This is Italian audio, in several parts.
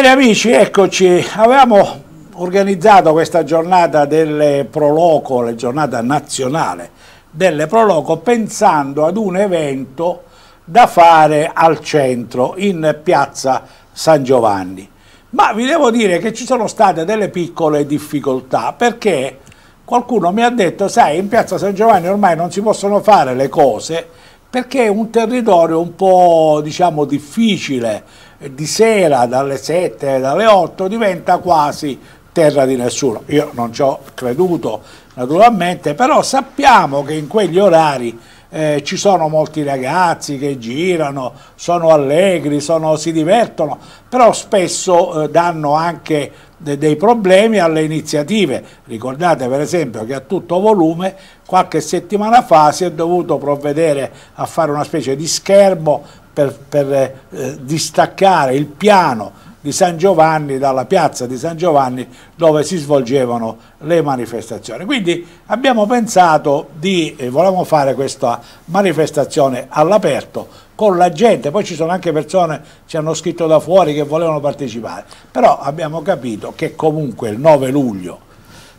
Bene amici, eccoci, avevamo organizzato questa giornata delle Proloco, la giornata nazionale delle Proloco, pensando ad un evento da fare al centro, in piazza San Giovanni. Ma vi devo dire che ci sono state delle piccole difficoltà, perché qualcuno mi ha detto, sai, in piazza San Giovanni ormai non si possono fare le cose, perché è un territorio un po' diciamo difficile, di sera dalle 7, dalle 8 diventa quasi terra di nessuno. Io non ci ho creduto naturalmente, però sappiamo che in quegli orari eh, ci sono molti ragazzi che girano, sono allegri, sono, si divertono, però spesso eh, danno anche de dei problemi alle iniziative. Ricordate per esempio che a tutto volume qualche settimana fa si è dovuto provvedere a fare una specie di schermo per, per eh, distaccare il piano di San Giovanni dalla piazza di San Giovanni dove si svolgevano le manifestazioni. Quindi abbiamo pensato di, eh, volevamo fare questa manifestazione all'aperto con la gente, poi ci sono anche persone che ci hanno scritto da fuori che volevano partecipare, però abbiamo capito che comunque il 9 luglio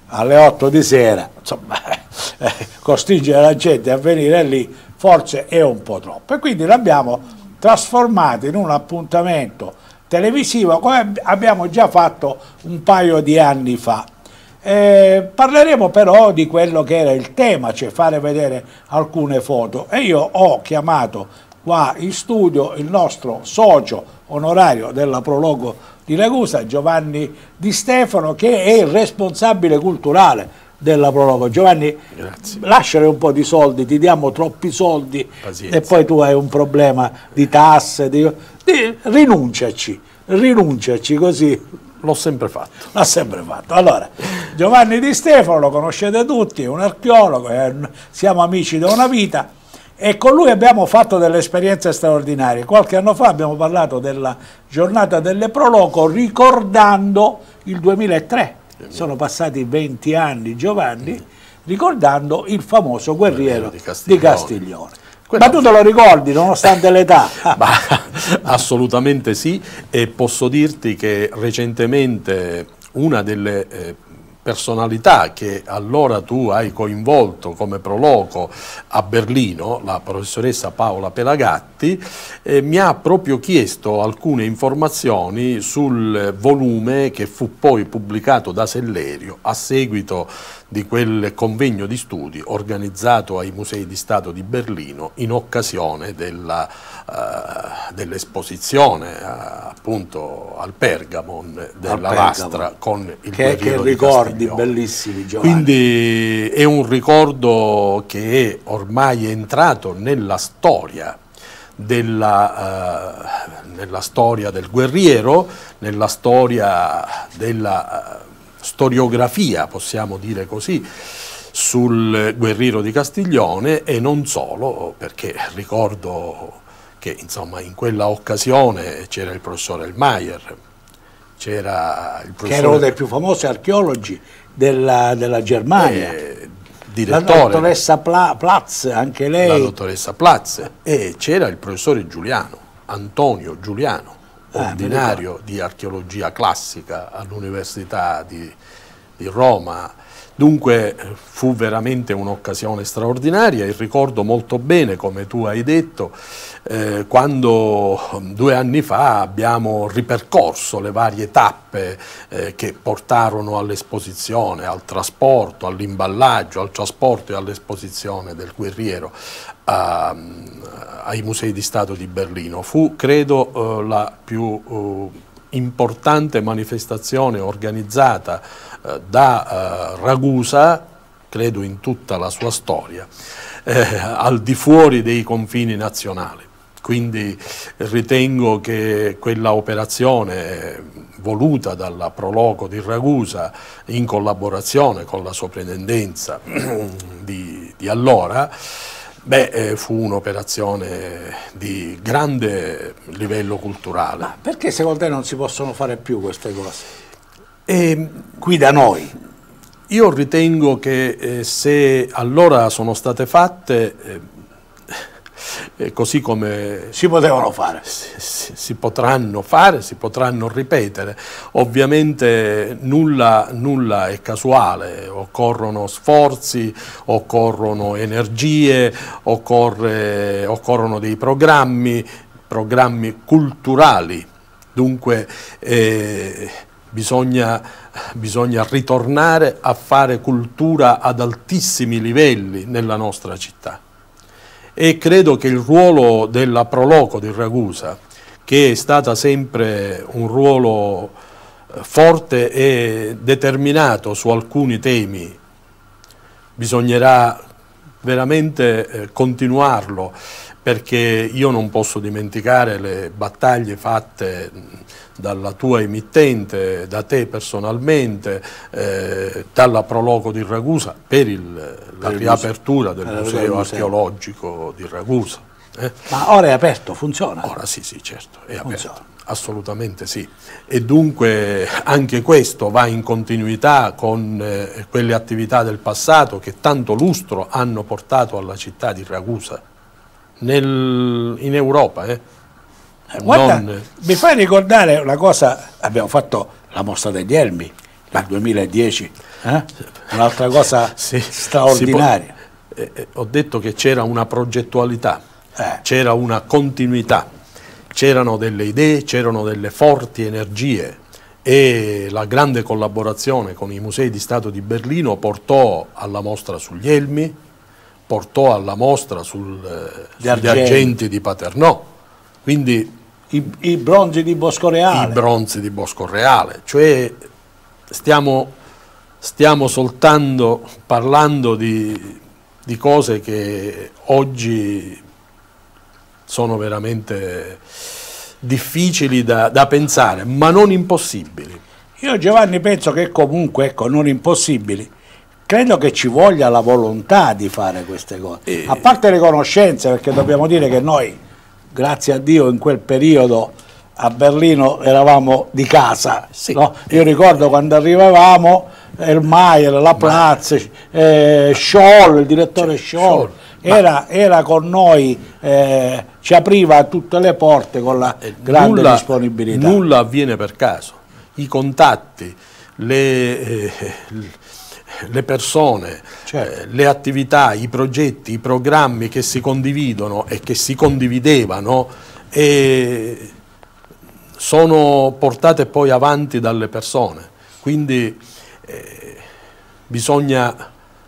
alle 8 di sera, insomma, eh, costringere la gente a venire lì forse è un po' troppo. E quindi l'abbiamo trasformato in un appuntamento televisivo come abbiamo già fatto un paio di anni fa. Eh, parleremo però di quello che era il tema, cioè fare vedere alcune foto e io ho chiamato qua in studio il nostro socio onorario della Prologo di Ragusa, Giovanni Di Stefano, che è il responsabile culturale della Prologo. Giovanni, Grazie. lasciare un po' di soldi, ti diamo troppi soldi Pazienza. e poi tu hai un problema di tasse, di, di, rinunciaci, rinunciaci così. L'ho sempre fatto. L'ha sempre fatto. Allora, Giovanni Di Stefano lo conoscete tutti, è un archeologo, è, siamo amici da una vita e con lui abbiamo fatto delle esperienze straordinarie. Qualche anno fa abbiamo parlato della giornata delle Proloco ricordando il 2003 sono passati 20 anni Giovanni, ricordando il famoso guerriero di Castiglione. Di Castiglione. Ma tu te lo ricordi nonostante l'età? assolutamente sì e posso dirti che recentemente una delle eh, personalità che allora tu hai coinvolto come proloco a Berlino, la professoressa Paola Pelagatti, eh, mi ha proprio chiesto alcune informazioni sul volume che fu poi pubblicato da Sellerio a seguito di quel convegno di studi organizzato ai Musei di Stato di Berlino in occasione uh, dell'esposizione uh, appunto al Pergamon della al Lastra con il che, che ricordi bellissimi Giovanni. Quindi è un ricordo che è ormai entrato nella storia della, uh, nella storia del guerriero, nella storia della storiografia, possiamo dire così, sul guerriero di Castiglione e non solo, perché ricordo che insomma, in quella occasione c'era il professor Elmayer, c'era il professor... Che era uno dei più famosi archeologi della, della Germania. Eh, direttore. La dottoressa Pla Platz, anche lei. La dottoressa Platz. E c'era il professore Giuliano, Antonio Giuliano ordinario di archeologia classica all'Università di, di Roma. Dunque fu veramente un'occasione straordinaria e ricordo molto bene, come tu hai detto, eh, quando due anni fa abbiamo ripercorso le varie tappe eh, che portarono all'esposizione, al trasporto, all'imballaggio, al trasporto e all'esposizione del guerriero a, ai Musei di Stato di Berlino. Fu, credo, eh, la più eh, importante manifestazione organizzata eh, da eh, Ragusa, credo in tutta la sua storia, eh, al di fuori dei confini nazionali. Quindi ritengo che quella operazione voluta dalla Proloco di Ragusa in collaborazione con la soprintendenza di, di allora Beh, eh, fu un'operazione di grande livello culturale. Ma perché secondo te non si possono fare più queste cose? E, ehm, Qui da noi? Io ritengo che eh, se allora sono state fatte, eh, eh, così come si potevano fare. Si, si, potranno fare, si potranno ripetere. Ovviamente nulla, nulla è casuale, occorrono sforzi, occorrono energie, occorre, occorrono dei programmi, programmi culturali. Dunque eh, bisogna, bisogna ritornare a fare cultura ad altissimi livelli nella nostra città. E credo che il ruolo della Proloco di Ragusa, che è stata sempre un ruolo eh, forte e determinato su alcuni temi, bisognerà veramente eh, continuarlo perché io non posso dimenticare le battaglie fatte dalla tua emittente, da te personalmente, eh, dalla Proloco di Ragusa per il, la riapertura del museo archeologico di Ragusa. Eh? Ma ora è aperto, funziona? Ora sì, sì, certo, è funziona. aperto. Assolutamente sì. E dunque anche questo va in continuità con eh, quelle attività del passato che tanto lustro hanno portato alla città di Ragusa nel, in Europa. Eh. Guarda, non... mi fai ricordare una cosa, abbiamo fatto la mostra degli elmi nel 2010, eh? un'altra cosa sì, straordinaria. Può, eh, eh, ho detto che c'era una progettualità, eh. c'era una continuità, c'erano delle idee, c'erano delle forti energie e la grande collaborazione con i musei di Stato di Berlino portò alla mostra sugli elmi, portò alla mostra sul, eh, sugli argenti. argenti di Paternò, quindi i, I, bronzi di Bosco Reale. I bronzi di Bosco Reale, cioè stiamo, stiamo soltanto parlando di, di cose che oggi sono veramente difficili da, da, pensare, ma non impossibili. Io Giovanni penso che comunque, ecco, non impossibili, credo che ci voglia la volontà di fare queste cose, e... a parte le conoscenze, perché dobbiamo dire che noi grazie a Dio in quel periodo a Berlino eravamo di casa. Sì. No? Io ricordo quando arrivavamo, Elmaier, La Platz, eh, Scholl, il direttore Scholl, era, era, con noi, eh, ci apriva tutte le porte con la eh, grande nulla, disponibilità. Nulla avviene per caso. I contatti, le, eh, le persone, certo. eh, le attività, i progetti, i programmi che si condividono e che si condividevano e sono portate poi avanti dalle persone. Quindi eh, bisogna,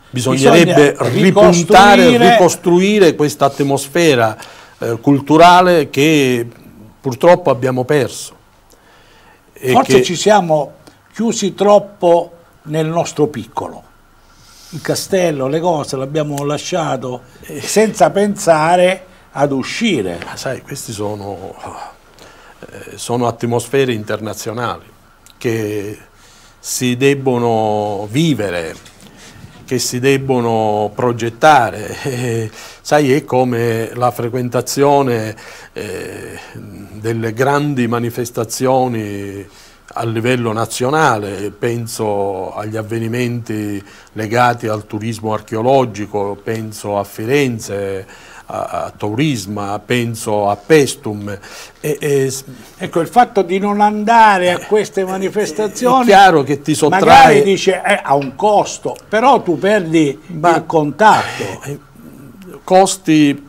bisognerebbe bisogna ripuntare, ricostruire, ricostruire questa atmosfera eh, culturale che purtroppo abbiamo perso. Forse che... ci siamo chiusi troppo nel nostro piccolo. Il castello, le cose l'abbiamo lasciato eh, senza pensare ad uscire. Ma sai, queste sono, eh, sono atmosfere internazionali che si debbono vivere, che si debbono progettare. Eh, sai, è come la frequentazione eh, delle grandi manifestazioni a livello nazionale, penso agli avvenimenti legati al turismo archeologico, penso a Firenze, a, a Turisma, penso a Pestum. E, e, ecco, il fatto di non andare a queste manifestazioni, è chiaro che ti sottrae... Magari dice eh, ha un costo, però tu perdi Ma, il contatto. Eh, costi,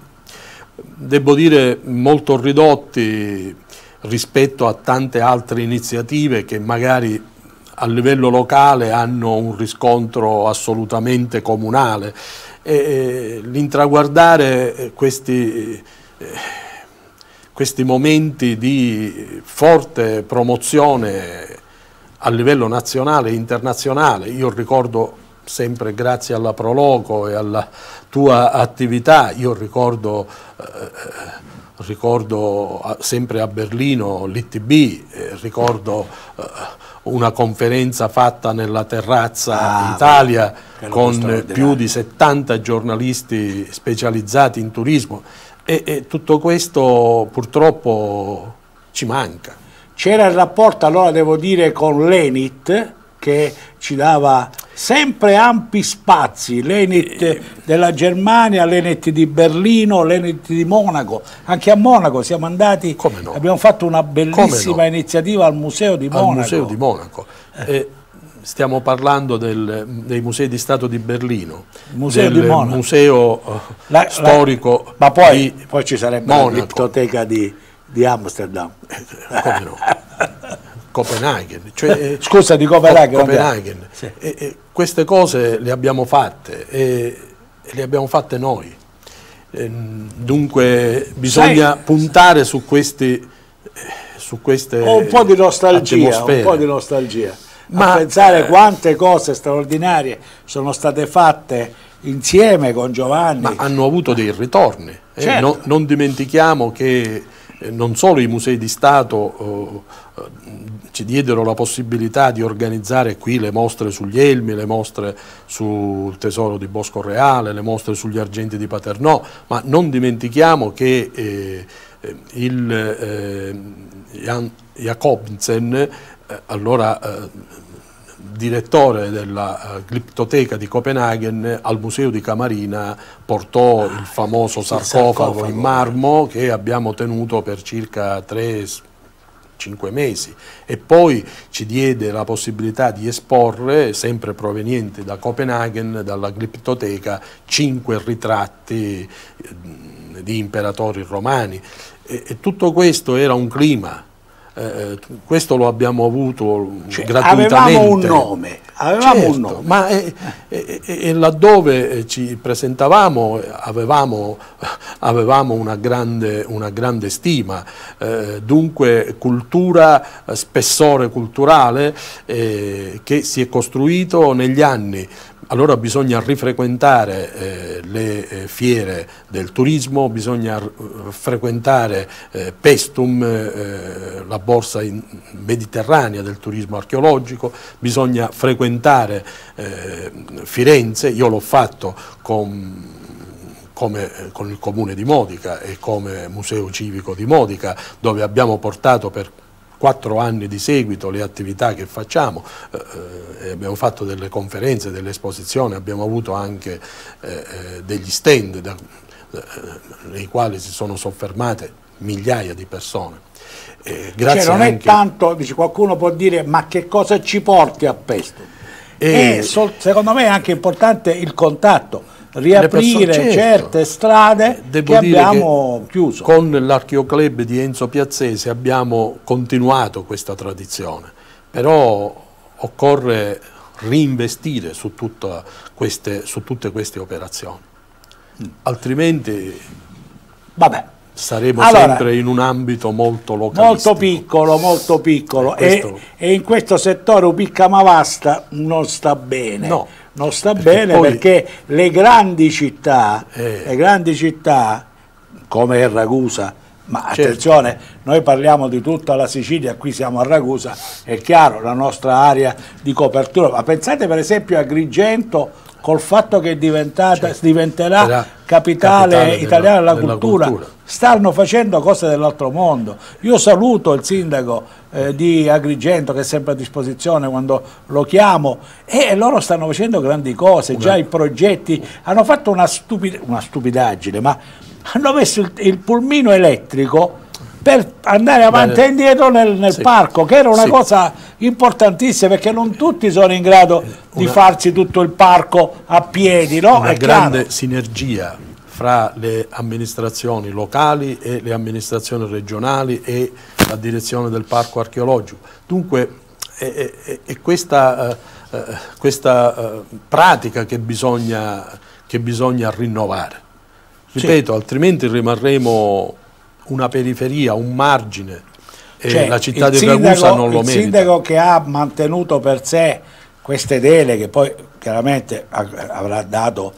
devo dire, molto ridotti rispetto a tante altre iniziative che magari a livello locale hanno un riscontro assolutamente comunale. L'intraguardare questi, eh, questi momenti di forte promozione a livello nazionale e internazionale, io ricordo sempre grazie alla Proloco e alla tua attività, io ricordo eh, ricordo sempre a Berlino l'ITB, eh, ricordo eh, una conferenza fatta nella terrazza Ah, Italia con più di 70 giornalisti specializzati in turismo e, e tutto questo purtroppo ci manca. C'era il rapporto, allora devo dire, con l'Enit che ci dava sempre ampi spazi, l'Enit Eh. della Germania, l'Enit di Berlino, l'Enit di Monaco. Anche a Monaco siamo andati, no? abbiamo fatto una bellissima no? iniziativa al Museo di Monaco. al Museo di Monaco. E stiamo parlando del- dei musei di Stato di Berlino, Museo del di Monaco. museo eh, La- la- storico ma poi, poi ci sarebbe la Monaco. criptoteca di, di Amsterdam. come no? Copenaghen. Cioè, eh, Scusa, di Copenaghen, Co- Copenaghen. Sì. E- e queste cose le abbiamo fatte e, le abbiamo fatte noi. Dunque bisogna Sai- puntare su, questi, su queste Ho un po' di nostalgia, un po' di nostalgia. Ma, a pensare eh, quante cose straordinarie sono state fatte insieme con Giovanni. Ma hanno avuto dei ritorni. eh. Certo. Non, dimentichiamo che non solo i musei di Stato eh, eh, ci diedero la possibilità di organizzare qui le mostre sugli elmi, le mostre sul tesoro di Bosco Reale, le mostre sugli argenti di Paternò, ma non dimentichiamo che eh, eh, il eh, Jan Jacobsen, eh, allora eh, direttore della eh, Gliptoteca di Copenaghen al museo di Camarina portò il famoso sarcofago, sarcofago. in marmo che abbiamo tenuto per circa 3 5 mesi e poi ci diede la possibilità di esporre, sempre provenienti da Copenaghen, dalla Gliptoteca, cinque ritratti eh, di imperatori romani e, e tutto questo era un clima. Eh, questo lo abbiamo avuto Cioè, gratuitamente. avevamo un nome, avevamo Certo, un nome. ma e, e- e- e laddove eh, ci presentavamo eh, avevamo, avevamo una, grande, una grande stima, eh, dunque cultura, eh, spessore culturale eh, che si è costruito negli anni. Allora bisogna rifrequentare eh, le eh, fiere del turismo, bisogna eh, frequentare eh, Pestum, eh, la borsa mediterranea del turismo archeologico, bisogna frequentare eh, Firenze, io l'ho fatto con come, con il comune di Modica e come museo civico di Modica, dove abbiamo portato per quattro anni di seguito le attività che facciamo, eh, eh, abbiamo fatto delle conferenze, delle esposizioni, abbiamo avuto anche eh, eh, degli stand da- eh, nei quali si sono soffermate migliaia di persone. Eh, grazie Cioè, non è anche- tanto, dice, qualcuno può dire, ma che cosa ci porti a Pesto? E- E secondo me è anche importante il contatto, riaprire persone- certo. certe strade Devo che abbiamo che chiuso. Con l'Archeoclub di Enzo Piazzese abbiamo continuato questa tradizione, però occorre reinvestire su, queste- su tutte queste operazioni, altrimenti Vabbè, saremo Allora, sempre in un ambito molto localistico. molto piccolo, molto piccolo Eh, questo- e, e in questo settore Upicca-Mavasta non sta bene. No, non sta perché bene poi- perché le grandi città, Eh. le grandi città come è Ragusa, ma Certo. attenzione, noi parliamo di tutta la Sicilia, qui siamo a Ragusa, è chiaro la nostra area di copertura, ma pensate per esempio a Agrigento col fatto che è diventata, diventerà capitale, capitale italiana della, della cultura. cultura. stanno facendo cose dell'altro mondo. Io saluto il sindaco eh, di Agrigento che è sempre a disposizione quando lo chiamo e loro stanno facendo grandi cose, già i progetti hanno fatto una, stupid- una stupidaggine, ma hanno messo il, il pulmino elettrico per andare avanti Bene. e indietro nel, nel Sì. parco, che era una Sì. cosa importantissima perché non tutti sono in grado di Una- farsi tutto il parco a piedi, no? una È chiaro. grande sinergia fra le amministrazioni locali e le amministrazioni regionali e la direzione del parco archeologico. Dunque è, è- è questa, eh, questa, eh, pratica che bisogna, che bisogna rinnovare. Ripeto, altrimenti rimarremo una periferia, un margine Cioè, la città il di Ragusa non lo il merita. sindaco che ha mantenuto per sé queste deleghe, poi chiaramente avrà dato,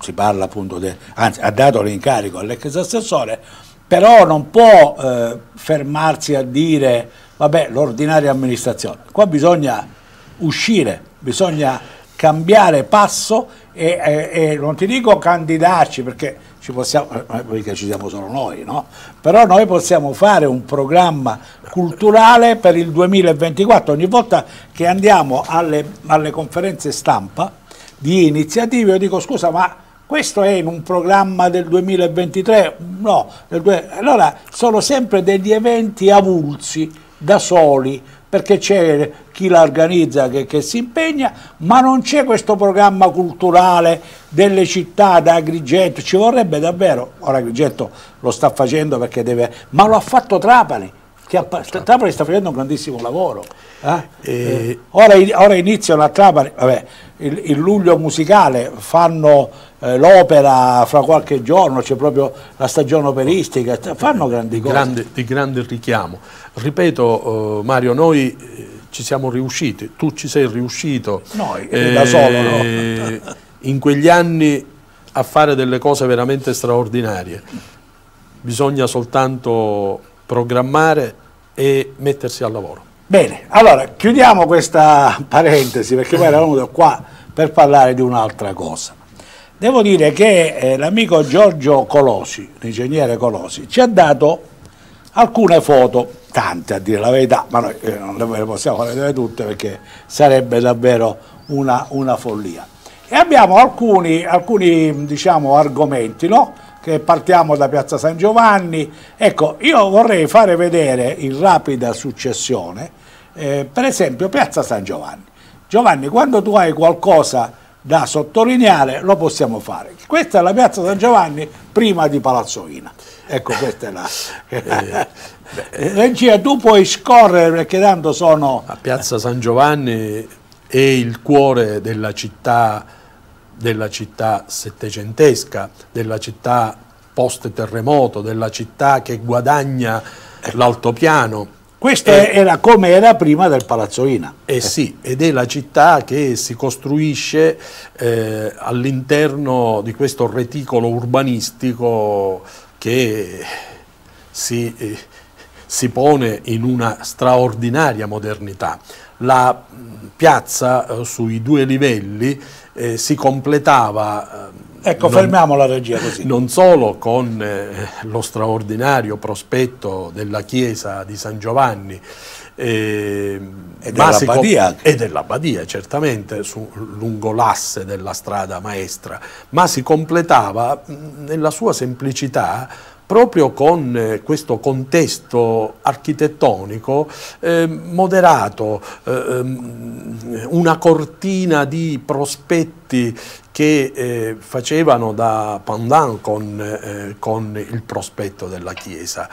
si parla appunto, de- anzi ha dato l'incarico all'ex assessore, però non può eh, fermarsi a dire vabbè, l'ordinaria amministrazione. Qua bisogna uscire, bisogna cambiare passo e, e, e non ti dico candidarci perché ci possiamo, eh, perché ci siamo solo noi, no? però noi possiamo fare un programma culturale per il 2024. Ogni volta che andiamo alle, alle conferenze stampa di iniziative io dico scusa ma questo è in un programma del 2023? No, allora sono sempre degli eventi avulsi da soli perché c'è chi la organizza che, che, si impegna, ma non c'è questo programma culturale delle città da Agrigento, ci vorrebbe davvero, ora Agrigento lo sta facendo perché deve, ma lo ha fatto Trapani, che a, Trapani sta facendo un grandissimo lavoro. Eh? Eh, ora, ora, iniziano a Trapani, vabbè, il, il luglio musicale, fanno eh, l'opera fra qualche giorno, c'è proprio la stagione operistica, fanno grandi cose. Grande, di grande richiamo. Ripeto eh, Mario, noi eh, ci siamo riusciti, tu ci sei riuscito. Noi, eh, da solo, no? in quegli anni a fare delle cose veramente straordinarie. Bisogna soltanto programmare e mettersi al lavoro. Bene, allora chiudiamo questa parentesi perché poi eravamo venuto qua per parlare di un'altra cosa. Devo dire che eh, l'amico Giorgio Colosi, l'ingegnere Colosi, ci ha dato alcune foto, tante a dire la verità, ma noi eh, non le possiamo vedere tutte perché sarebbe davvero una, una follia. E abbiamo alcuni, alcuni diciamo, argomenti, no? che partiamo da Piazza San Giovanni. Ecco, io vorrei fare vedere in rapida successione, eh, per esempio, Piazza San Giovanni. Giovanni, quando tu hai qualcosa da sottolineare lo possiamo fare. Questa è la piazza San Giovanni prima di Palazzo Ina. Ecco, questa è la... Eh, Regia, tu puoi scorrere perché tanto sono... La piazza San Giovanni è il cuore della città, della città settecentesca, della città post-terremoto, della città che guadagna l'altopiano. Questo eh, era come era prima del Palazzo Ina. Eh sì, ed è la città che si costruisce eh, all'interno di questo reticolo urbanistico che si, eh, si, pone in una straordinaria modernità. La piazza eh, sui due livelli eh, si completava Ecco, non, fermiamo la regia così. Non solo con eh, lo straordinario prospetto della chiesa di San Giovanni, eh, e dell'abbadia e dell'abbadia certamente su, lungo l'asse della strada maestra ma si completava nella sua semplicità proprio con eh, questo contesto architettonico eh, moderato, eh, ehm, una cortina di prospetti che eh, facevano da pendant con, eh, con, il prospetto della chiesa.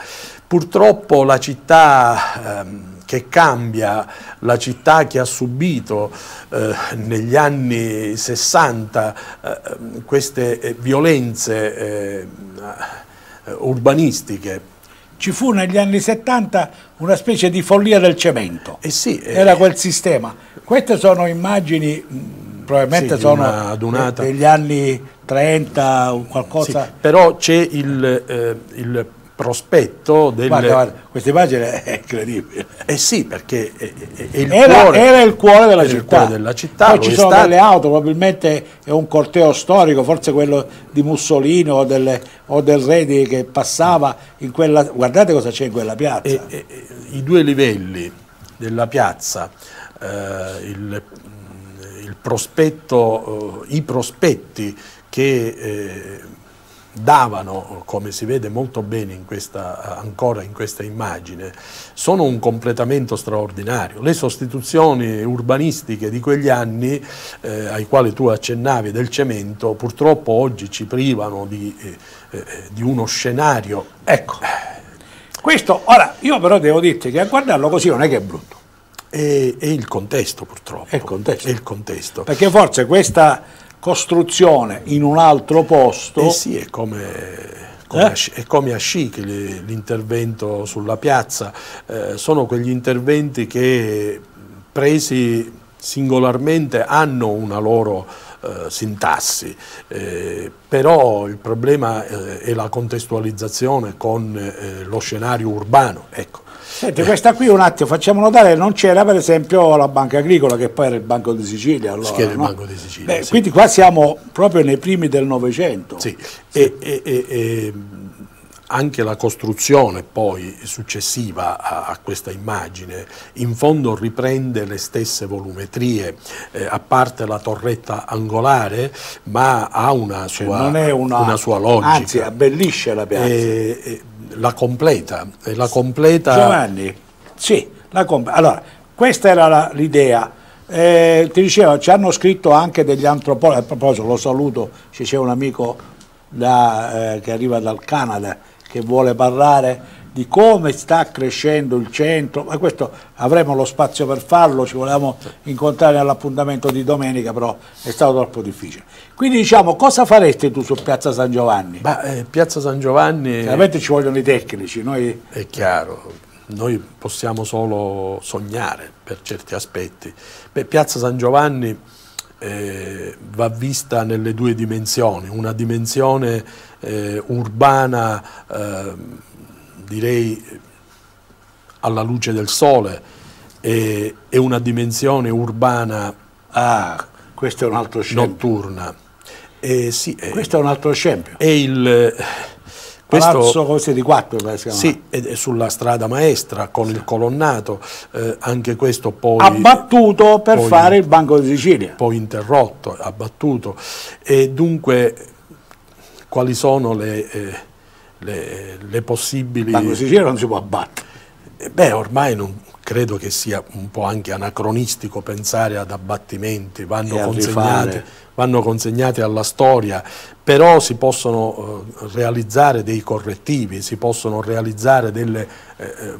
Purtroppo la città ehm, che cambia, la città che ha subito eh, negli anni 60 queste violenze eh, urbanistiche. Ci fu negli anni 70 una specie di follia del cemento, eh sì, eh, era quel sistema. Queste sono immagini, probabilmente sì, sono degli anni 30 o qualcosa. Sì, però c'è il, eh, il prospetto del... Guarda, guarda, questa immagine è incredibile. Eh sì, perché è, è il era, cuore, era, il cuore della città. Cuore della città Poi ci sono stato... delle auto, probabilmente è un corteo storico, forse quello di Mussolini o, delle, o del re di, che passava in quella... Guardate cosa c'è in quella piazza. E, e, I due livelli della piazza, eh, il, il, prospetto, eh, i prospetti che... Eh, davano, come si vede molto bene in questa, ancora in questa immagine, sono un completamento straordinario. Le sostituzioni urbanistiche di quegli anni, eh, ai quali tu accennavi, del cemento, purtroppo oggi ci privano di, eh, eh di uno scenario. Ecco, questo, ora, io però devo dirti che a guardarlo così non è che è brutto. È, è il contesto purtroppo. È il contesto. È il contesto. Perché forse questa costruzione in un altro posto. Eh sì, è come, eh? a, è come a Chic l'intervento sulla piazza, eh, sono quegli interventi che presi singolarmente hanno una loro eh, sintassi, eh, però il problema eh, è la contestualizzazione con eh, lo scenario urbano. Ecco. Senti, questa qui un attimo, facciamo notare, non c'era per esempio la Banca Agricola, che poi era il Banco di Sicilia. Allora, che era il no? Banco di Sicilia, Beh, sì. Quindi qua siamo proprio nei primi del Novecento. Sì, e, e- e- e anche la costruzione poi successiva a, a questa immagine in fondo riprende le stesse volumetrie, eh, a parte la torretta angolare, ma ha una Cioè, sua, non è una, una sua logica. Anzi, abbellisce la piazza. E- e la completa, e la completa Giovanni, sì, la comp- allora, questa era l'idea. Eh, ti dicevo, ci hanno scritto anche degli antropologi, a proposito lo saluto, c'è un amico da, eh, che arriva dal Canada che vuole parlare di come sta crescendo il centro, ma questo avremo lo spazio per farlo, ci volevamo incontrare all'appuntamento di domenica, però è stato troppo difficile. Quindi diciamo, cosa faresti tu su Piazza San Giovanni? Ma, eh, Piazza San Giovanni Chiaramente ci vogliono i tecnici, noi è chiaro, noi possiamo solo sognare per certi aspetti. Beh, Piazza San Giovanni eh, va vista nelle due dimensioni, una dimensione eh, urbana, eh, direi alla luce del sole, e, e una dimensione urbana Ah, questo è un altro scempio. notturna. E sì, eh, Questo è un altro scempio. è il... Palazzo Questo, così di quattro, come si chiama? Sì, ed è sulla strada maestra con il colonnato, eh, anche questo poi, Abbattuto per poi- fare il Banco di Sicilia. poi interrotto, abbattuto. E dunque quali sono le, eh, le- le possibili... Il Banco di Sicilia non si può abbattere. Eh, Beh, ormai non, credo che sia un po' anche anacronistico pensare ad abbattimenti, vanno consegnati. Vanno consegnati alla storia, però si possono eh, realizzare dei correttivi, si possono realizzare delle eh, eh,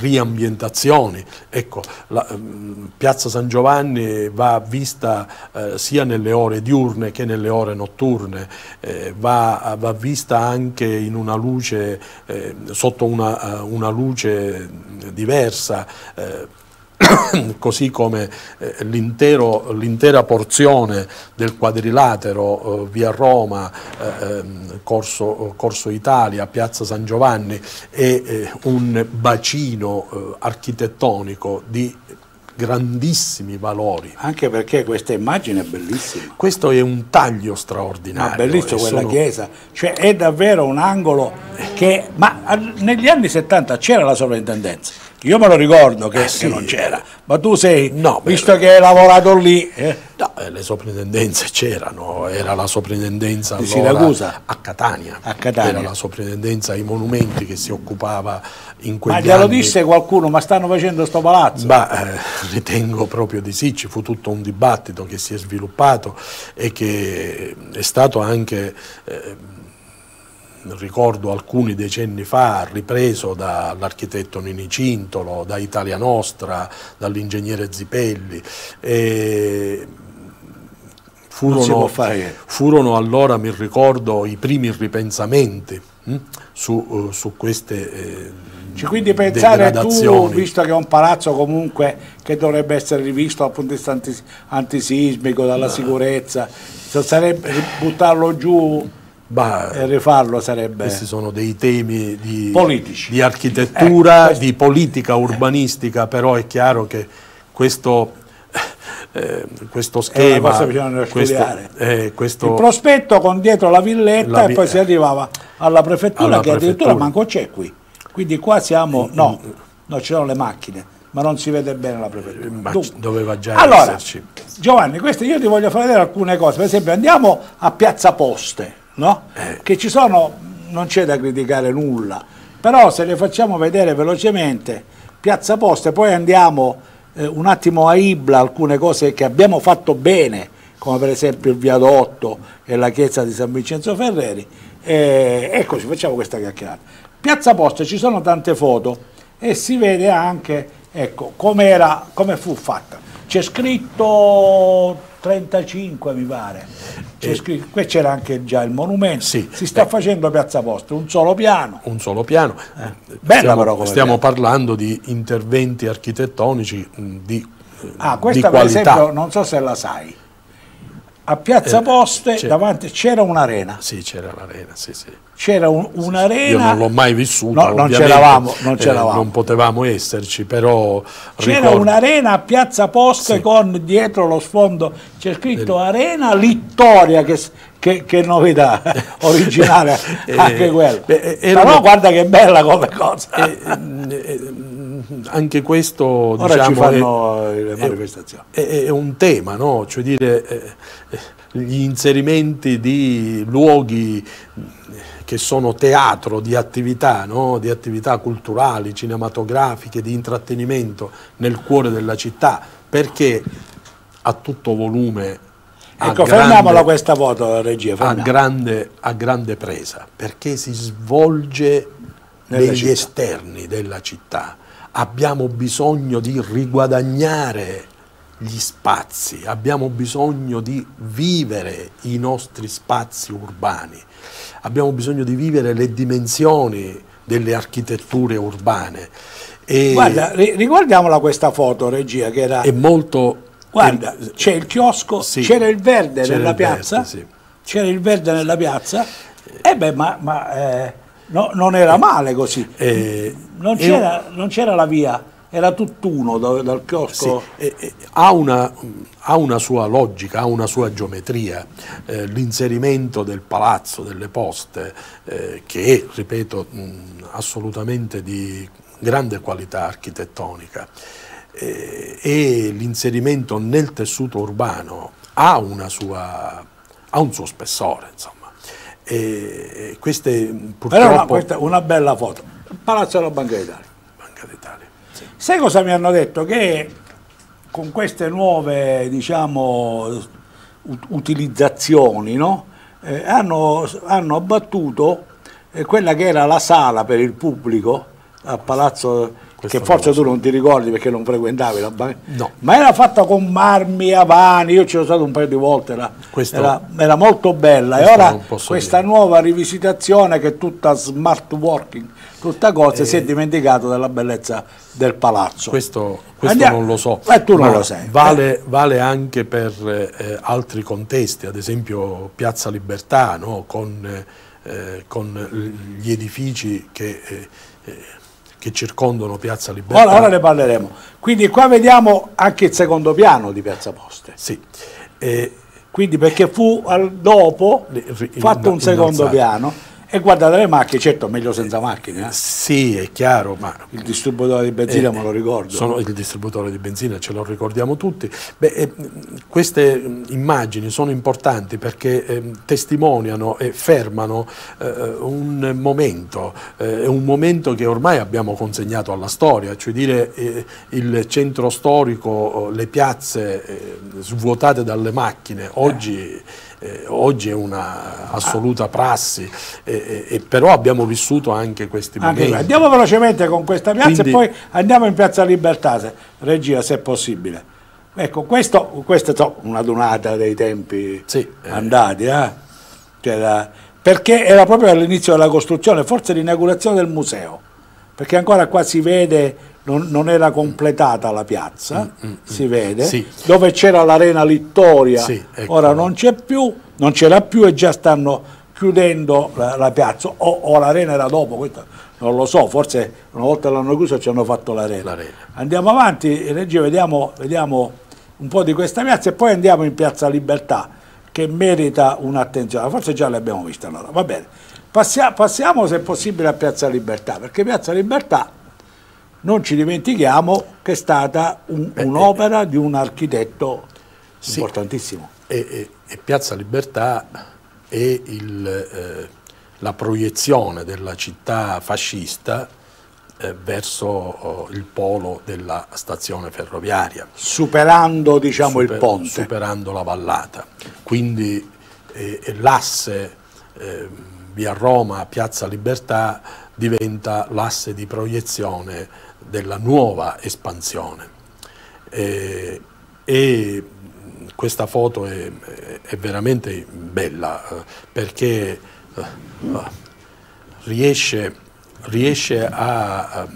riambientazioni. Ecco, la, ehm, Piazza San Giovanni va vista eh, sia nelle ore diurne che nelle ore notturne, va, va vista anche in una luce, sotto una, una luce diversa. così come eh, l'intera porzione del quadrilatero eh, via Roma, eh, ehm, Corso, Corso Italia, Piazza San Giovanni è eh, un bacino eh, architettonico di grandissimi valori. Anche perché questa immagine è bellissima. Questo è un taglio Ma straordinario. bellissimo e quella sono- chiesa, cioè è davvero un angolo che... Ma a- negli anni 70 c'era la sovrintendenza, io me lo ricordo che, Eh sì. che non c'era, ma tu sei, No, beh, visto che hai lavorato lì, eh, No, eh, le soprintendenze c'erano, era la soprintendenza Di allora Siracusa? a Catania. A Catania. Era la soprintendenza ai monumenti che si occupava in ma quegli glielo anni. disse qualcuno, ma stanno facendo sto palazzo? Ma eh, ritengo proprio di sì, ci fu tutto un dibattito che si è sviluppato e che è stato anche, eh, ricordo alcuni decenni fa, ripreso dall'architetto Nini Cintolo, da Italia Nostra, dall'ingegnere Zipelli. E furono, furono allora, mi ricordo, i primi ripensamenti hm, su, eh, su queste eh, Cioè, quindi pensare tu, visto che è un palazzo comunque che dovrebbe essere rivisto dal punto di vista anti- antisismico, dalla sicurezza, se sarebbe buttarlo giù Bah, e rifarlo sarebbe... Questi sono dei temi di, Politici. di architettura, Eh, di politica urbanistica, però è chiaro che questo, eh, questo schema, questo, eh, questo- Il prospetto con dietro la villetta La e vi- poi si arrivava alla prefettura Alla che addirittura prefettura. manco c'è qui. Quindi qua siamo... No, no, ci sono le macchine, ma non si vede bene la prefettura. ma Dunque, doveva già allora, esserci. Giovanni, questo io ti voglio far vedere alcune cose. Per esempio andiamo a Piazza Poste, no? Eh. Che ci sono, non c'è da criticare nulla, però se le facciamo vedere velocemente, Piazza Poste, poi andiamo eh, un attimo a Ibla, alcune cose che abbiamo fatto bene, come per esempio il viadotto e la chiesa di San Vincenzo Ferreri, e, e così facciamo questa chiacchierata. Piazza Poste ci sono tante foto e si vede anche ecco, come fu fatta. C'è scritto 35 mi pare, Eh. Scritto- qui c'era anche già il monumento, Sì. si sta Eh. facendo Piazza Poste, un solo piano. un solo piano. Bella stiamo però stiamo piano. parlando di interventi architettonici di, eh, Ah, di questa per qualità. esempio non so se la sai. A Piazza Poste eh, davanti c'era un'arena. Sì, c'era l'arena, sì, sì. C'era un, un'arena. Io non l'ho mai vissuta. No, non c'eravamo, non. Eh, non potevamo esserci, però. C'era ricordo... un'arena a Piazza Poste sì. con dietro lo sfondo c'è scritto Del... Arena Littoria, che, che, che novità originale anche quello. Eh, erano... Però guarda che bella come cosa. Eh, eh, anche questo Ora diciamo, ci fanno è, le manifestazioni. È, è, un tema, no? cioè dire, eh, gli inserimenti di luoghi che sono teatro di attività, no? di attività culturali, cinematografiche, di intrattenimento nel cuore della città, perché a tutto volume Ecco, fermiamola questa foto, regia. A grande, a grande, presa, perché si svolge Nella negli città. esterni della città abbiamo bisogno di riguadagnare gli spazi, abbiamo bisogno di vivere i nostri spazi urbani, abbiamo bisogno di vivere le dimensioni delle architetture urbane. E Guarda, riguardiamola questa foto, regia, che era... È molto... Guarda, c'è il chiosco, sì, c'era il verde nella il piazza, sì. c'era il verde nella piazza, e beh, ma... ma eh, No, non era male così. Eh, non, c'era, non, c'era, la via, era tutt'uno dal, dal chiosco. Sì, eh, eh, ha, una, ha, una, sua logica, ha una sua geometria. Eh, l'inserimento del palazzo, delle poste, eh, che è, ripeto, mh, assolutamente di grande qualità architettonica, eh, e l'inserimento nel tessuto urbano ha, sua, ha un suo spessore, insomma. E queste purtroppo... Però no, questa è una bella foto. Palazzo della Banca d'Italia. Banca d'Italia. Sì. Sai cosa mi hanno detto? Che con queste nuove, diciamo, utilizzazioni, no? eh, hanno, hanno, abbattuto eh, quella che era la sala per il pubblico a Palazzo questo che forse tu non ti ricordi perché non frequentavi la banca, no. ma era fatta con marmi, avani, io ci sono stato un paio di volte, era, era, era molto bella e ora questa dire. nuova rivisitazione che è tutta smart working, tutta cosa, eh, si è dimenticato della bellezza del palazzo. Questo, questo non lo so, eh, tu non lo sai. Vale, vale anche per eh, altri contesti, ad esempio Piazza Libertà, no? con, eh, con, gli edifici che eh, eh, che circondano Piazza Libertà. Ora, ora, ne parleremo. Quindi qua vediamo anche il secondo piano di Piazza Poste. Sì. Eh, Quindi perché fu al, dopo fatto un secondo piano e guardate le macchine, certo meglio senza macchine. Eh? Sì, è chiaro, ma... Il distributore di benzina eh, me lo ricordo. Sono il distributore di benzina, ce lo ricordiamo tutti. Beh, eh, queste immagini sono importanti perché eh, testimoniano e fermano eh, un momento, eh, un momento che ormai abbiamo consegnato alla storia, cioè dire eh, il centro storico, le piazze svuotate dalle macchine, oggi eh, oggi è una assoluta prassi, eh, eh, però abbiamo vissuto anche questi momenti. Anche, andiamo velocemente con questa piazza Quindi, e poi andiamo in Piazza Libertà, regia se è possibile. Ecco, questo, questa è una donata dei tempi sì, eh. andati, eh? cioè, perché era proprio all'inizio della costruzione, forse l'inaugurazione del museo, perché ancora qua si vede non, non, era completata la piazza, mm, mm, mm. si vede, sì. dove c'era l'arena Littoria, sì, ecco. ora non c'è più, non c'era più e già stanno chiudendo la, la piazza, o, o l'arena era dopo, questo non lo so, forse una volta l'hanno chiuso ci hanno fatto l'arena. Andiamo avanti, regia, vediamo, vediamo un po' di questa piazza e poi andiamo in Piazza Libertà, che merita un'attenzione, forse già l'abbiamo vista allora, va bene. Passia, passiamo se possibile a Piazza Libertà, perché Piazza Libertà non ci dimentichiamo che è stata un'opera un di un architetto sì, importantissimo. E, e, e, Piazza Libertà è il, eh, la proiezione della città fascista eh, verso oh, il polo della stazione ferroviaria. Superando diciamo, Super, il ponte. Superando la vallata. Quindi eh, l'asse eh, via Roma, Piazza Libertà diventa l'asse di proiezione della nuova espansione. E, e questa foto è, è, veramente bella eh, perché eh, riesce, riesce a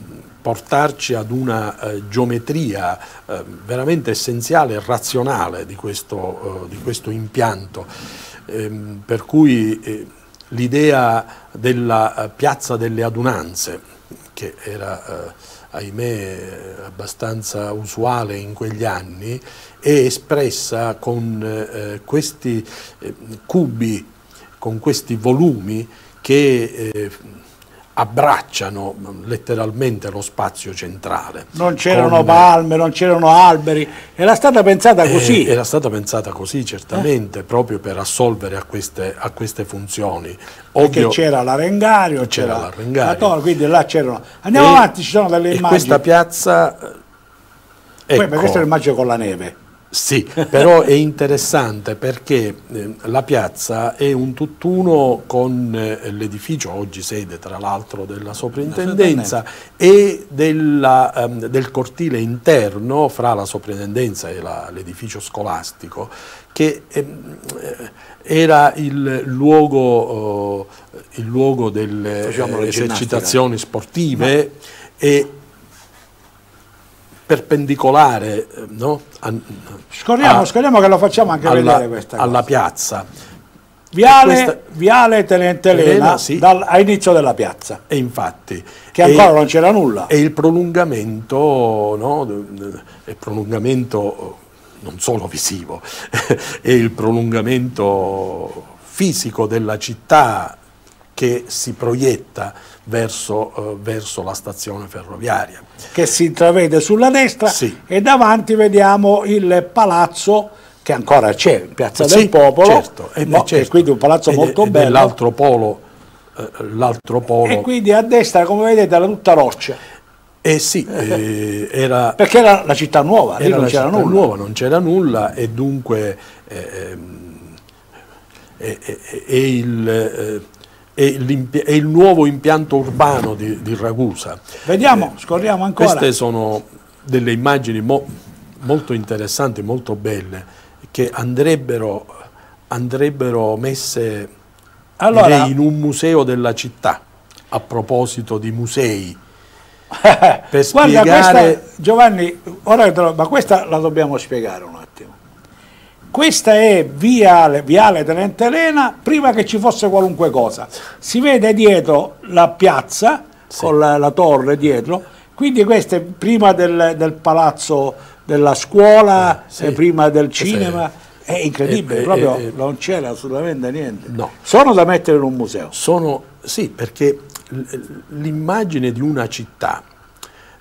portarci ad una eh, geometria eh, veramente essenziale e razionale di questo, eh, di questo impianto, ehm, per cui eh, l'idea della piazza delle adunanze, che era ahimè abbastanza usuale in quegli anni, è espressa con eh, questi eh, cubi, con questi volumi che eh, abbracciano letteralmente lo spazio centrale. Non c'erano con... palme, non c'erano alberi, era stata pensata così. Eh, era stata pensata così certamente, eh? proprio per assolvere a queste, a queste funzioni. Ovvio, Perché c'era l'arengario, c'era l'arengario. La quindi là c'erano... Andiamo e, avanti, ci sono delle immagini. questa piazza... Ecco, Poi, questa è l'immagine con la neve. Sì, però è interessante perché eh, la piazza è un tutt'uno con eh, l'edificio, oggi sede tra l'altro della soprintendenza, e della, ehm, del cortile interno fra la soprintendenza e l'edificio scolastico, che ehm, era il luogo, oh, il luogo delle esercitazioni sportive Ma... e perpendicolare eh, no? a, scorriamo, a, scorriamo che lo facciamo anche alla, vedere questa alla cosa. piazza Viale, questa, Viale Tenente Elena, sì. dal, a inizio della piazza e infatti che ancora e, non c'era nulla e il prolungamento no, il prolungamento non solo visivo è il prolungamento fisico della città che si proietta verso, uh, verso, la stazione ferroviaria. Che si intravede sulla destra sì. e davanti vediamo il palazzo che ancora c'è Piazza sì, del Popolo, certo, e no, certo. quindi un palazzo ed, molto ed bello. L'altro polo, eh, l'altro polo. E quindi a destra, come vedete, era tutta roccia. Eh sì, eh, era, perché era la città nuova, lì non c'era nulla. Nuova, non c'era nulla e dunque eh, è, è il, è, il nuovo impianto urbano di, di Ragusa. Vediamo, eh, scorriamo ancora. Queste sono delle immagini mo, molto interessanti, molto belle, che andrebbero, andrebbero messe allora, in un museo della città, a proposito di musei. per spiegare... Guarda, questa, Giovanni, ora, ma questa la dobbiamo spiegare un attimo. Questa è Viale, Viale Tenente Elena, prima che ci fosse qualunque cosa. Si vede dietro la piazza, sì. con la, la, torre dietro, quindi questa è prima del, del palazzo della scuola, sì. prima del cinema. È incredibile, eh, proprio eh, non c'era assolutamente niente. No. Sono da mettere in un museo. Sono, sì, perché l'immagine di una città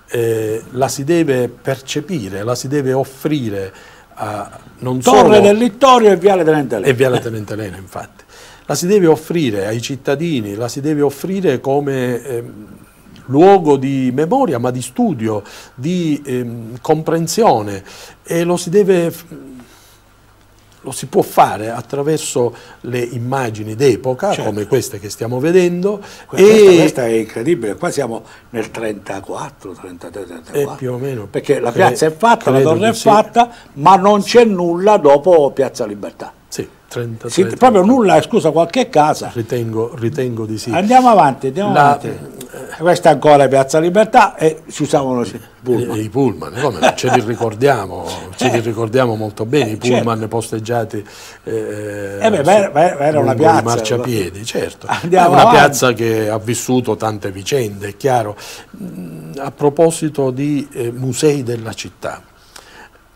eh, la si deve percepire, la si deve offrire a, non Torre solo, del Littorio e Viale Tenente Elena. E Viale Tenente Elena, infatti. La si deve offrire ai cittadini, la si deve offrire come eh, luogo di memoria, ma di studio, di eh, comprensione e lo si deve lo si può fare attraverso le immagini d'epoca, certo. come queste che stiamo vedendo. Questa, e... questa, è incredibile, qua siamo nel 34, 33, 34. Eh, più o meno. Perché la piazza è fatta, la torre è fatta, ma non c'è nulla dopo Piazza Libertà. Sì. 33, sì, proprio nulla, scusa, qualche casa. Ritengo, ritengo di sì. Andiamo avanti, andiamo La, avanti. Questa è ancora Piazza Libertà e si usavano i pullman. I, pullman, come ce li ricordiamo, ce li ricordiamo molto bene, eh, i pullman certo. posteggiati eh, eh beh, su, era una piazza. I marciapiedi, certo. Andiamo una avanti. piazza che ha vissuto tante vicende, è chiaro. Mm, a proposito di eh, musei della città,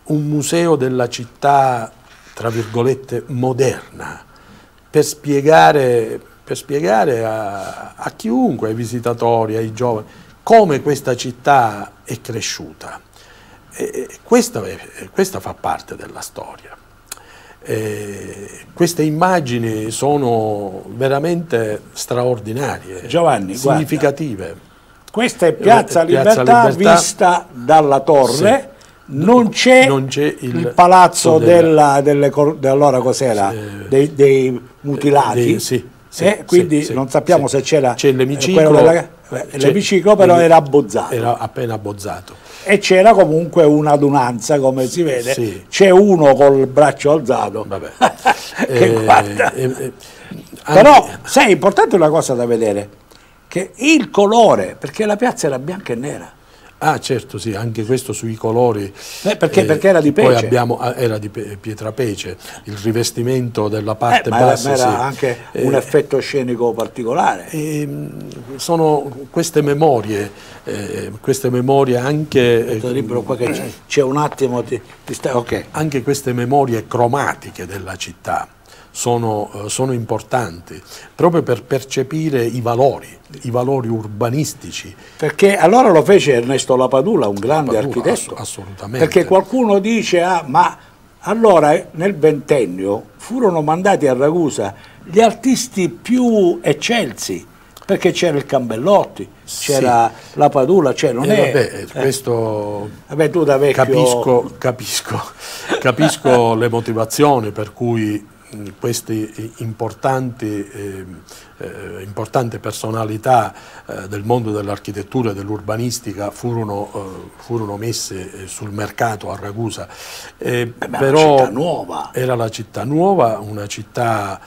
un museo della città tra virgolette, moderna, per spiegare, per spiegare a, a, chiunque, ai visitatori, ai giovani, come questa città è cresciuta. Questa, questa fa parte della storia. E queste immagini sono veramente straordinarie, Giovanni, significative. Guarda, questa è Piazza, Piazza Libertà, Libertà, vista dalla torre. Sì non c'è il, il, palazzo della, delle, allora cos'era? Sì. Dei, dei, mutilati. Dei, sì, sì, eh, quindi non sappiamo se c'era c'è l'emiciclo, eh, l'emiciclo però era abbozzato. Era appena abbozzato. E c'era comunque un'adunanza, come si vede, c'è uno col braccio alzato che eh, guarda. Eh, eh, però, sai, è importante una cosa da vedere, che il colore, perché la piazza era bianca e nera, Ah certo sì, anche questo sui colori. Eh, perché, perché, era di pece. Poi abbiamo, ah, era di pietra pece, il rivestimento della parte eh, bassa. Ma era, sì. anche un eh, effetto scenico particolare. sono queste memorie, eh, queste memorie anche... libro qua che c'è un attimo, ti, ti sta, okay. Anche queste memorie cromatiche della città sono, eh, sono, importanti, proprio per percepire i valori, i valori urbanistici. Perché allora lo fece Ernesto Lapadula, un grande Lapadula, architetto. Ass assolutamente. Perché qualcuno dice, ah, ma allora eh, nel ventennio furono mandati a Ragusa gli artisti più eccelsi, perché c'era il Cambellotti, c'era sì. la Padula, cioè non eh, è... Vabbè, eh. questo vabbè, tu da vecchio... capisco, capisco, capisco le motivazioni per cui queste importanti, eh, eh, importanti personalità eh, del mondo dell'architettura e dell'urbanistica furono, eh, furono, messe eh, sul mercato a Ragusa. Eh, però la era la città nuova, una città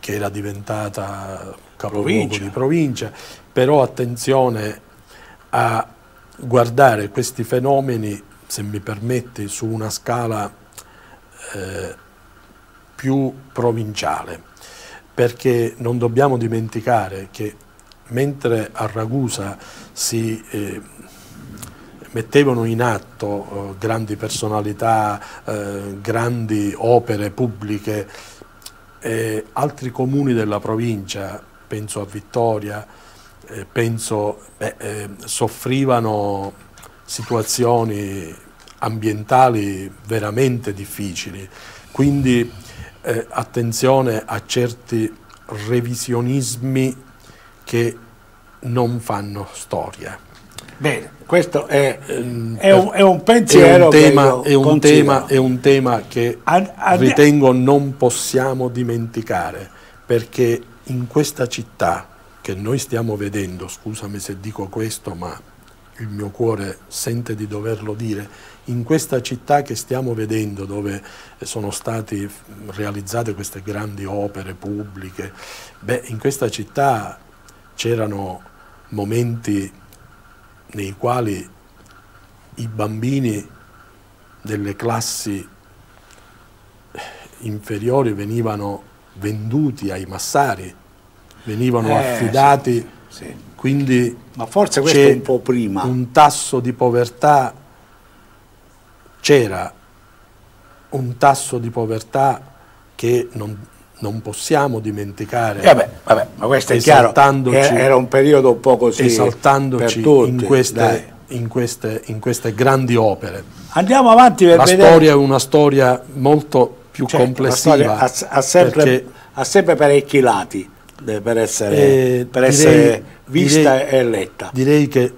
che era diventata capoluogo di provincia, però attenzione a guardare questi fenomeni, se mi permetti, su una scala eh, più provinciale, perché non dobbiamo dimenticare che mentre a Ragusa si eh, mettevano in atto eh, grandi personalità, eh, grandi opere pubbliche, altri comuni della provincia, penso a Vittoria, eh, penso, beh, eh, soffrivano situazioni ambientali veramente difficili. Quindi eh, attenzione a certi revisionismi che non fanno storia. Bene, questo è, ehm, è, un, è un, pensiero è un tema, che è un tema, è un tema che ritengo non possiamo dimenticare, perché in questa città che noi stiamo vedendo, scusami se dico questo, ma il mio cuore sente di doverlo dire, in questa città che stiamo vedendo dove sono state realizzate queste grandi opere pubbliche, beh, in questa città c'erano momenti nei quali i bambini delle classi inferiori venivano venduti ai massari, venivano eh, affidati, sì, sì. quindi ma forse questo è un po' prima. Un tasso di povertà c'era un tasso di povertà che non, non possiamo dimenticare. Eh vabbè, vabbè, ma questo è chiaro, era un periodo un po' così Esaltandoci tutti, in, queste, in, queste, in, queste, grandi opere. Andiamo avanti per La vedere... storia è una storia molto più certo, complessiva. Ha, ha, sempre, ha, sempre, parecchi lati per essere, eh, per essere direi, vista direi, e letta. Direi che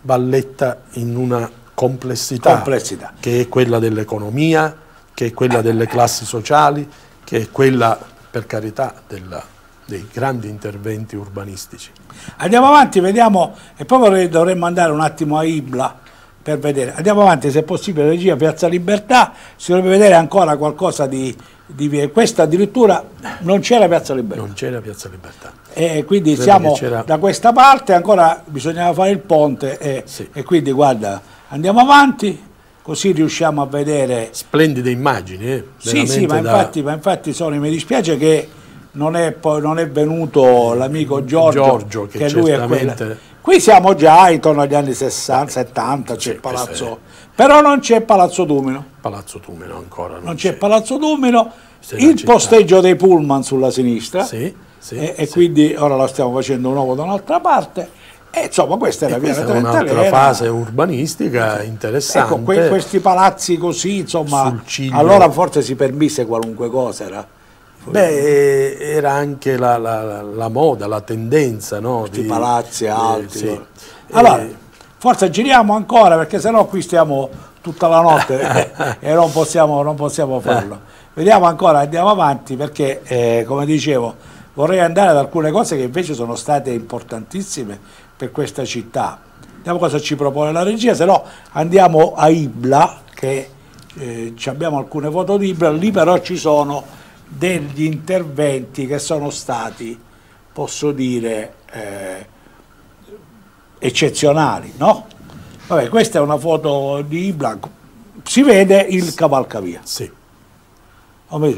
va letta in una complessità, complessità. che è quella dell'economia, che è quella delle classi sociali, che è quella, per carità, della, dei grandi interventi urbanistici. Andiamo avanti, vediamo, e poi vorrei, dovremmo andare un attimo a Ibla per vedere. Andiamo avanti, se è possibile, regia Piazza Libertà, si dovrebbe vedere ancora qualcosa di... di questa addirittura non c'era Piazza Libertà. Non c'era Piazza Libertà. E quindi Credo siamo da questa parte, ancora bisognava fare il ponte e, sì. e quindi guarda Andiamo avanti, così riusciamo a vedere... Splendide immagini, eh? Sì, sì, ma, da... infatti, ma infatti sono, mi dispiace che non è, poi, non è venuto l'amico Giorgio, Giorgio, che, che lui certamente... è quella. Qui siamo già intorno agli anni 60, 70, c'è il palazzo... Però non c'è Palazzo Tumino. Palazzo Tumino ancora non, non c'è. Palazzo Tumino, il posteggio dei pullman sulla sinistra. Sì, sì, e, e quindi ora lo stiamo facendo nuovo da un'altra parte e insomma questa è la via Questa è un'altra fase urbanistica interessante. Ecco, que questi palazzi così, insomma, allora forse si permise qualunque cosa. Era. Beh, era anche la, la, la moda, la tendenza, no? Questi di, palazzi alti. Eh, sì. Allora, forse giriamo ancora perché sennò qui stiamo tutta la notte e non possiamo, non possiamo farlo. Vediamo ancora, andiamo avanti perché, eh, come dicevo, vorrei andare ad alcune cose che invece sono state importantissime per questa città. Vediamo cosa ci propone la regia, se no andiamo a Ibla, che eh, abbiamo alcune foto di Ibla, lì però ci sono degli interventi che sono stati, posso dire, eh, eccezionali, no? Vabbè, questa è una foto di Ibla, si vede il cavalcavia, Sì,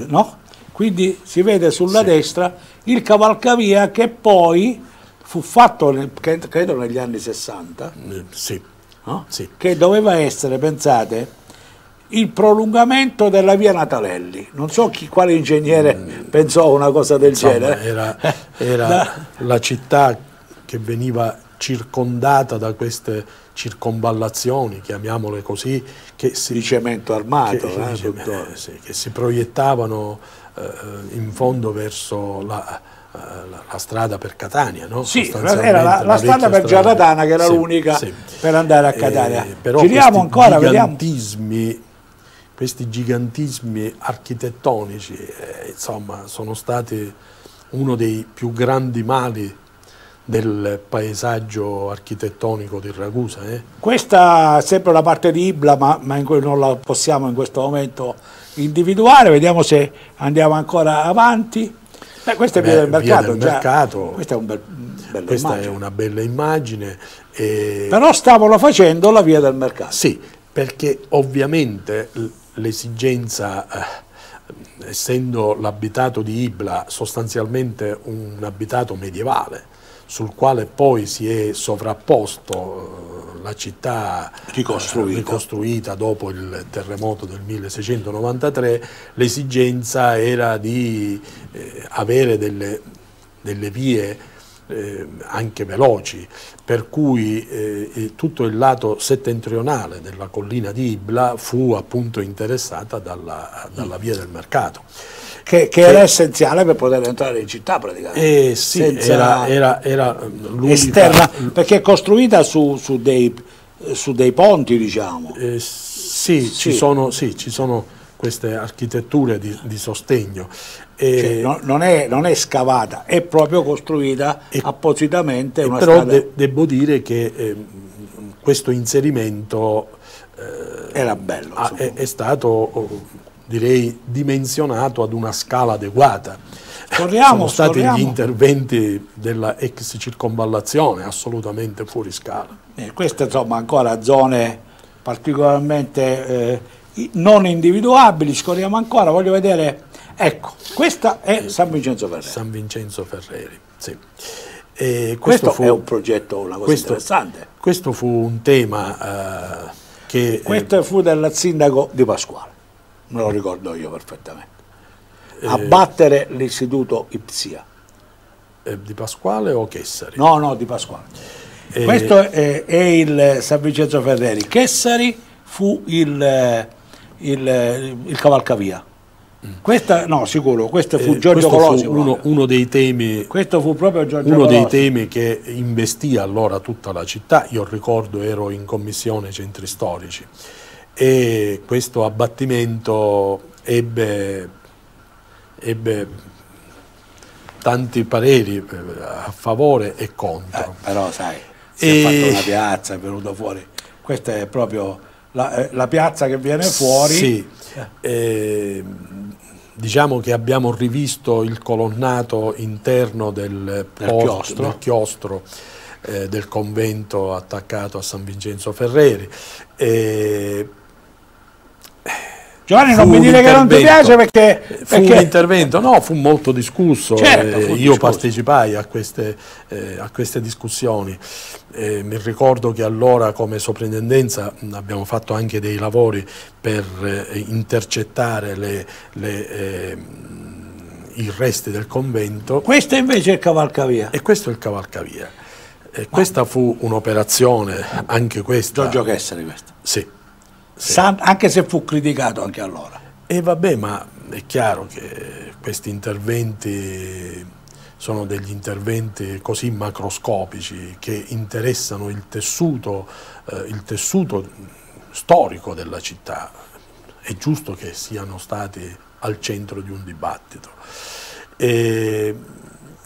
no? Quindi si vede sulla Sì. destra il cavalcavia che poi fu fatto, nel- che- credo negli anni 60, eh, sì, no? sì. che doveva essere, pensate, il prolungamento della via Natalelli. Non so chi, quale ingegnere pensò a una cosa del Mm. Insomma, genere. era, era Da- la città che veniva circondata da queste circonvallazioni, chiamiamole così, che si, di cemento armato, che, eh, dottore. eh, sì, che si proiettavano eh, in fondo verso la, la- strada per Catania. No? Sì, era la, la strada per Giarratana che era Sì, l'unica sì. per andare a Catania. Eh, però Giriamo ancora, vediamo. gigantismi, questi gigantismi architettonici, eh, insomma, sono stati uno dei più grandi mali del paesaggio architettonico di Ragusa. eh. Questa è sempre la parte di Ibla, ma, ma in cui non la possiamo in questo momento individuare. Vediamo se andiamo ancora avanti. Beh, questa è via Beh, del via mercato. del già. mercato. Questa è un bel, Questa immagine. è una bella immagine. e- Però stavano facendo la via del mercato. Sì, perché ovviamente l'esigenza, eh, essendo l'abitato di Ibla sostanzialmente un abitato medievale, sul quale poi si è sovrapposto eh, la città Ricostruita. eh, ricostruita dopo il terremoto del 1693, l'esigenza era di eh, avere delle, delle vie eh, anche veloci, per cui eh, eh, tutto il lato settentrionale della collina di Ibla fu appunto interessata dalla, dalla via del mercato. Che, che era essenziale per poter entrare in città praticamente. E sì, era, era, era esterna, perché è costruita su, su dei, su dei ponti, diciamo. Eh, sì, Sì. Ci sono, sì, ci sono queste architetture di, di sostegno. E- Cioè, no- non, è, non è scavata, è proprio costruita E- appositamente e però strada. de- devo dire che ehm, questo inserimento era bello. insomma. è, è stato, oh, direi, dimensionato ad una scala adeguata. Scorriamo, Sono stati scorriamo. gli interventi della ex circonvallazione assolutamente fuori scala. Eh, queste insomma ancora zone particolarmente eh, non individuabili, scorriamo ancora, voglio vedere, ecco, questa è San Vincenzo Ferrero. San Vincenzo Ferreri. sì. E Questo, fu- è un progetto, una cosa questo- interessante. questo fu un tema eh, che eh, Questo fu del sindaco di Pasquale, me lo ricordo io perfettamente. Eh. Abbattere l'istituto Ipsia. eh, di Pasquale o Chessari. No, no, di Pasquale. Eh, Questo è, è il San Vincenzo Ferreri. Chessari fu il, eh, il, eh, il cavalcavia. Questa, no, sicuro, questo fu Mm. Eh, Giorgio questo fu Colosio. uno, uno dei temi Questo fu proprio Giorgio uno dei Colosio. temi che investì allora tutta la città, io ricordo ero in commissione centri storici e questo abbattimento ebbe, ebbe tanti pareri eh, a favore e Eh, contro. però sai, si E- è fatta una piazza, è venuto fuori. Questa è proprio la, eh, la piazza che viene fuori. Sì, eh, diciamo che abbiamo rivisto il colonnato interno del, porto- chiostro. del chiostro, eh, del convento attaccato a San Vincenzo Ferreri. Giovanni, non mi dire che non ti piace perché, Fu un perché intervento, no, fu molto discusso, Certo, eh, fu io discusso. partecipai a queste, eh, a queste discussioni, Eh, mi ricordo che allora come soprintendenza abbiamo fatto anche dei lavori per eh, intercettare le- le, eh, i resti del convento questo invece è il cavalcavia. e questo è il cavalcavia. E questa fu un'operazione, anche questa. Giorgio Chessari questo. Sì. Sa- anche se fu criticato anche allora. E vabbè, ma è chiaro che questi interventi sono degli interventi così macroscopici che interessano il tessuto, eh, il tessuto storico della città. È giusto che siano stati al centro di un dibattito. E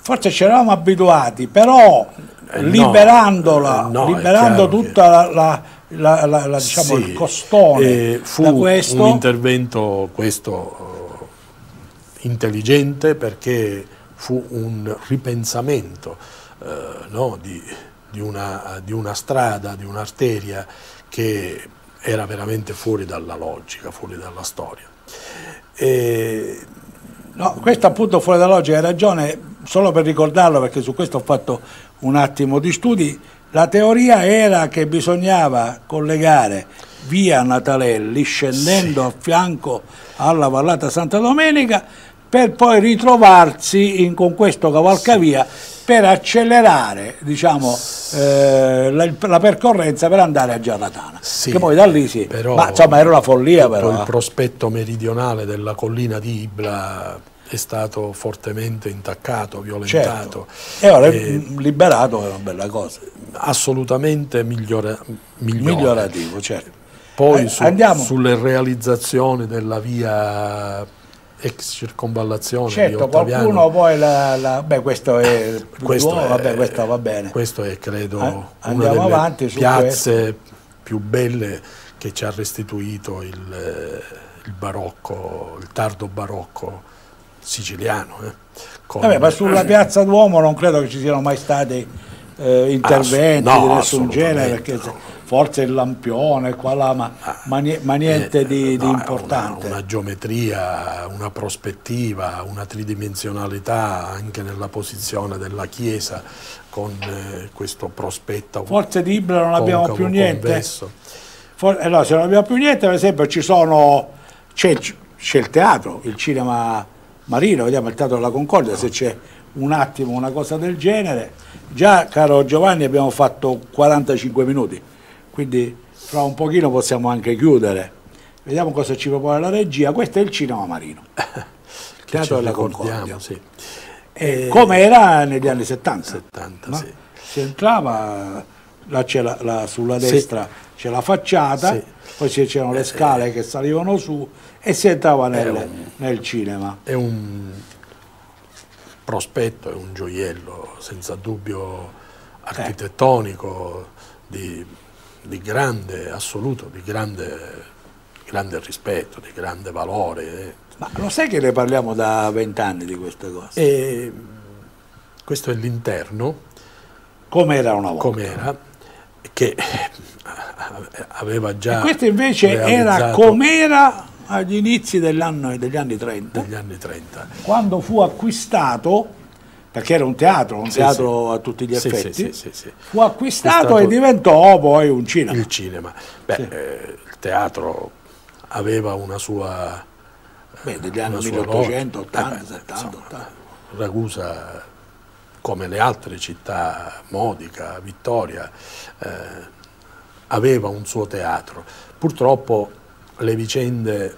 Forse ci eravamo abituati, però Eh, liberandola, no, liberando tutta la, la- la- la- la- diciamo, Sì, il costone eh, fu da questo, un intervento questo intelligente perché fu un ripensamento eh, no, di, di una, di una strada, di un'arteria che era veramente fuori dalla logica, fuori dalla storia. E... No, questo appunto fuori dalla logica, hai ragione, solo per ricordarlo perché su questo ho fatto un attimo di studi, la teoria era che bisognava collegare via Natalelli scendendo sì. a fianco alla vallata Santa Domenica per poi ritrovarsi in, con questo cavalcavia per accelerare diciamo, eh, la, la, percorrenza per andare a Giarratana. Sì, che poi da lì sì, però, ma insomma era una follia però. Il prospetto meridionale della collina di Ibla è stato fortemente intaccato, violentato. Certo. E ora e, liberato è una bella cosa. Assolutamente migliora, migliorativo, certo. Poi eh, su, sulle realizzazioni della via ex circonvallazione certo, qualcuno poi la, la, beh questo è questo, nuovo, è, vabbè, questo va bene. questo è credo eh, una delle avanti piazze più belle che ci ha restituito il, il barocco il tardo barocco siciliano eh, vabbè, ma sulla piazza Duomo non credo che ci siano mai stati eh, interventi no, di nessun genere perché no forse il lampione, qua là, ma, ma, ma niente eh, di, di importante. Una, una, geometria, una prospettiva, una tridimensionalità anche nella posizione della chiesa con eh, questo prospetto. Forse di Ibra non abbiamo più niente. For, eh no, se non abbiamo più niente, per esempio ci sono, c'è il teatro, il cinema marino, vediamo il teatro della Concordia, no. se c'è un attimo una cosa del genere. Già, caro Giovanni, abbiamo fatto 45 minuti quindi fra un pochino possiamo anche chiudere. Vediamo cosa ci propone la regia. Questo è il cinema marino, Teatro della Concordia. Sì. E... Come era negli anni 70. 70 no? sì. Si entrava, là la, la, sulla destra sì. c'è la facciata, sì. poi c'erano le scale che salivano su e si entrava nel, un, nel cinema. È un prospetto, è un gioiello senza dubbio architettonico, di di grande assoluto, di grande, grande rispetto, di grande valore. Ma lo sai che ne parliamo da vent'anni di queste cose? E questo è l'interno. Come era una volta. Come era, che aveva già. E questo invece era com'era agli inizi degli anni, degli anni 30. Degli anni 30. Quando fu acquistato perché era un teatro, un sì, teatro sì. a tutti gli effetti, sì, fu acquistato e diventò poi un cinema. Il cinema. Beh, eh, il teatro aveva una sua... Beh, degli anni 1880, eh, 70, insomma, 80. Ragusa, come le altre città, Modica, Vittoria, eh, aveva un suo teatro. Purtroppo le vicende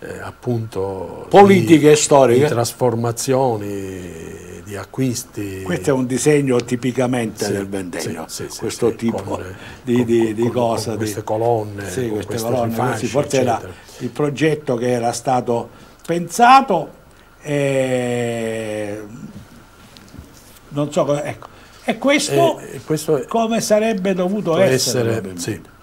eh, appunto politiche di, storiche, di trasformazioni, di acquisti. Questo è un disegno tipicamente sì, del ventennio, sì, sì, questo tipo con, di, di, di con, cosa. Con queste colonne, sì, queste colonne rifasci, forse eccetera. era il progetto che era stato pensato e non so, ecco. E questo, e, questo come sarebbe dovuto essere? essere sì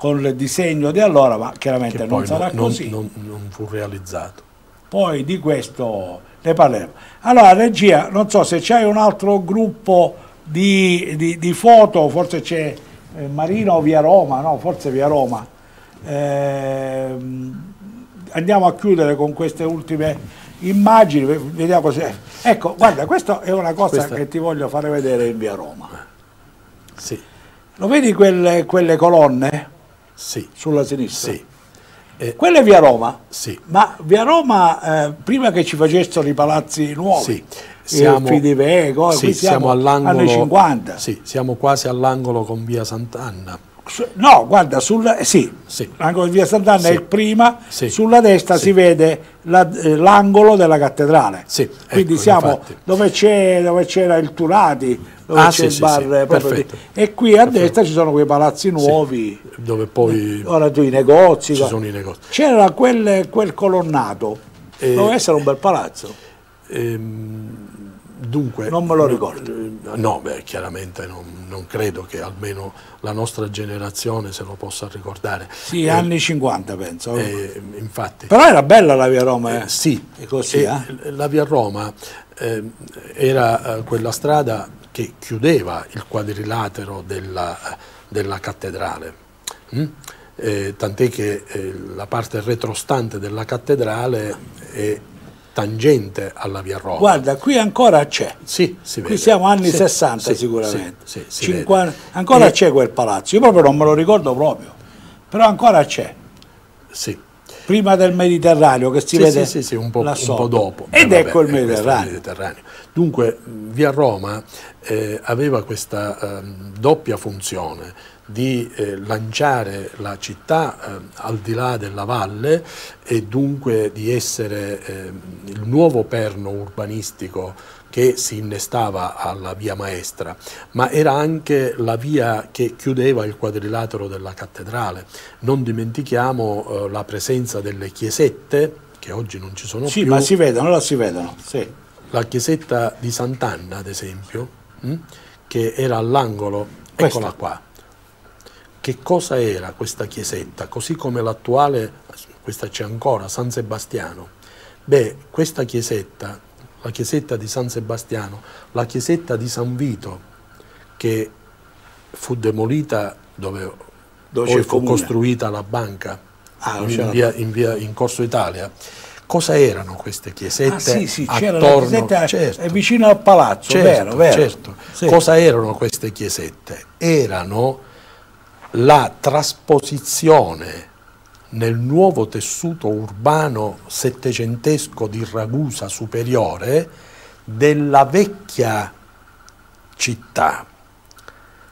con il disegno di allora, ma chiaramente non sarà non, così. Non, non, fu realizzato. Poi di questo ne parleremo. Allora, regia, non so se c'hai un altro gruppo di, di, di foto, forse c'è eh, Marino Via Roma, no, forse Via Roma. Eh, andiamo a chiudere con queste ultime immagini, vediamo cos'è. Ecco, guarda, questa è una cosa questa... che ti voglio fare vedere in Via Roma. Sì. Lo vedi quelle, quelle colonne? Sì. Sulla sinistra? Sì. Eh, Quella è via Roma? Sì. Ma via Roma, eh, prima che ci facessero i palazzi nuovi, sì. siamo, Fidivego, sì, siamo, siamo anni 50. Sì, siamo quasi all'angolo con via Sant'Anna. No, guarda, sul, eh, sì, sì. l'angolo di via Sant'Anna sì. è il prima, sulla destra si vede eh, l'angolo della cattedrale. Quindi ecco, siamo dove c'era il Turati, dove ah, c'è il bar di, e qui a perfetto. destra ci sono quei palazzi nuovi. Dove poi ora tu i negozi. Ci sono i negozi. C'era quel, quel, colonnato, eh, doveva essere un bel palazzo. Ehm, Dunque, non me lo ricordo. No, beh, chiaramente non, non, credo che almeno la nostra generazione se lo possa ricordare. Sì, eh, anni 50 penso. Eh, infatti. Però era bella la via Roma. Eh, sì, così, eh? la via Roma eh, era eh, quella strada che chiudeva il quadrilatero della, della cattedrale. Mm? Eh, tant'è che eh, la parte retrostante della cattedrale è tangente alla via Roma. Guarda, qui ancora c'è. Sì, si vede. Qui siamo anni Sì, 60 sì, sicuramente. sì, sì, si 50 vede. ancora E- c'è quel palazzo, io proprio non me lo ricordo proprio, però ancora c'è. Sì. Prima del Mediterraneo che si vede sì, sì, sì, un po', un po' dopo. Ed Eh, ecco il vabbè, eh, è Mediterraneo. Mediterraneo. Dunque, via Roma eh, aveva questa ehm, doppia funzione di eh, lanciare la città ehm, al di là della valle e dunque di essere ehm, il nuovo perno urbanistico che si innestava alla via maestra, ma era anche la via che chiudeva il quadrilatero della cattedrale. Non dimentichiamo eh, la presenza delle chiesette, che oggi non ci sono Sì, più, ma si vedono, là si vedono. Sì. la chiesetta di Sant'Anna, ad esempio, mh, che era all'angolo, Questa. eccola qua. Che cosa era questa chiesetta? Così come l'attuale, questa c'è ancora, San Sebastiano. Beh, questa chiesetta, la chiesetta di San Sebastiano, la chiesetta di San Vito, che fu demolita dove, Dove poi fu comune. costruita la banca, Ah, in, via- in via- in Corso Italia. Cosa erano queste chiesette? Ah sì, sì, c'era la chiesetta certo, è vicino al palazzo, certo, vero, vero. certo. Sì. Cosa erano queste chiesette? Erano la trasposizione nel nuovo tessuto urbano settecentesco di Ragusa superiore della vecchia città,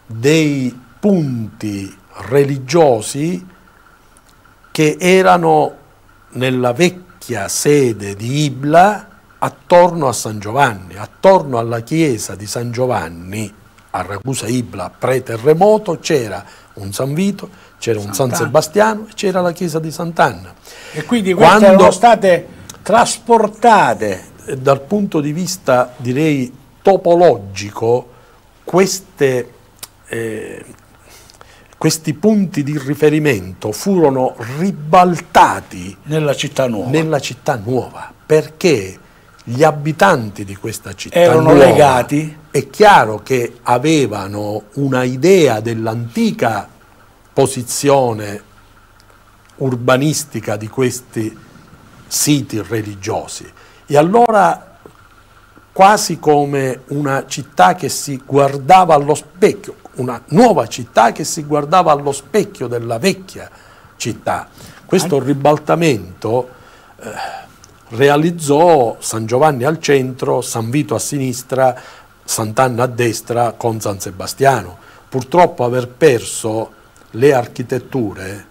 dei punti religiosi che erano nella vecchia sede di Ibla attorno a San Giovanni, attorno alla chiesa di San Giovanni a Ragusa Ibla pre-terremoto c'era un San Vito, c'era un San. Sebastiano e c'era la chiesa di Sant'Anna. E quindi queste Quando- erano state trasportate. Eh, Dal punto di vista, direi, topologico, queste, eh, questi punti di riferimento furono ribaltati Nella città nuova. nella città nuova perché gli abitanti di questa città Erano nuova, legati? È chiaro che avevano una idea dell'antica posizione urbanistica di questi siti religiosi e allora quasi come una città che si guardava allo specchio, una nuova città che si guardava allo specchio della vecchia città. Questo ribaltamento eh, realizzò San Giovanni al centro, San Vito a sinistra, Sant'Anna a destra con San Sebastiano. Purtroppo aver perso le architetture,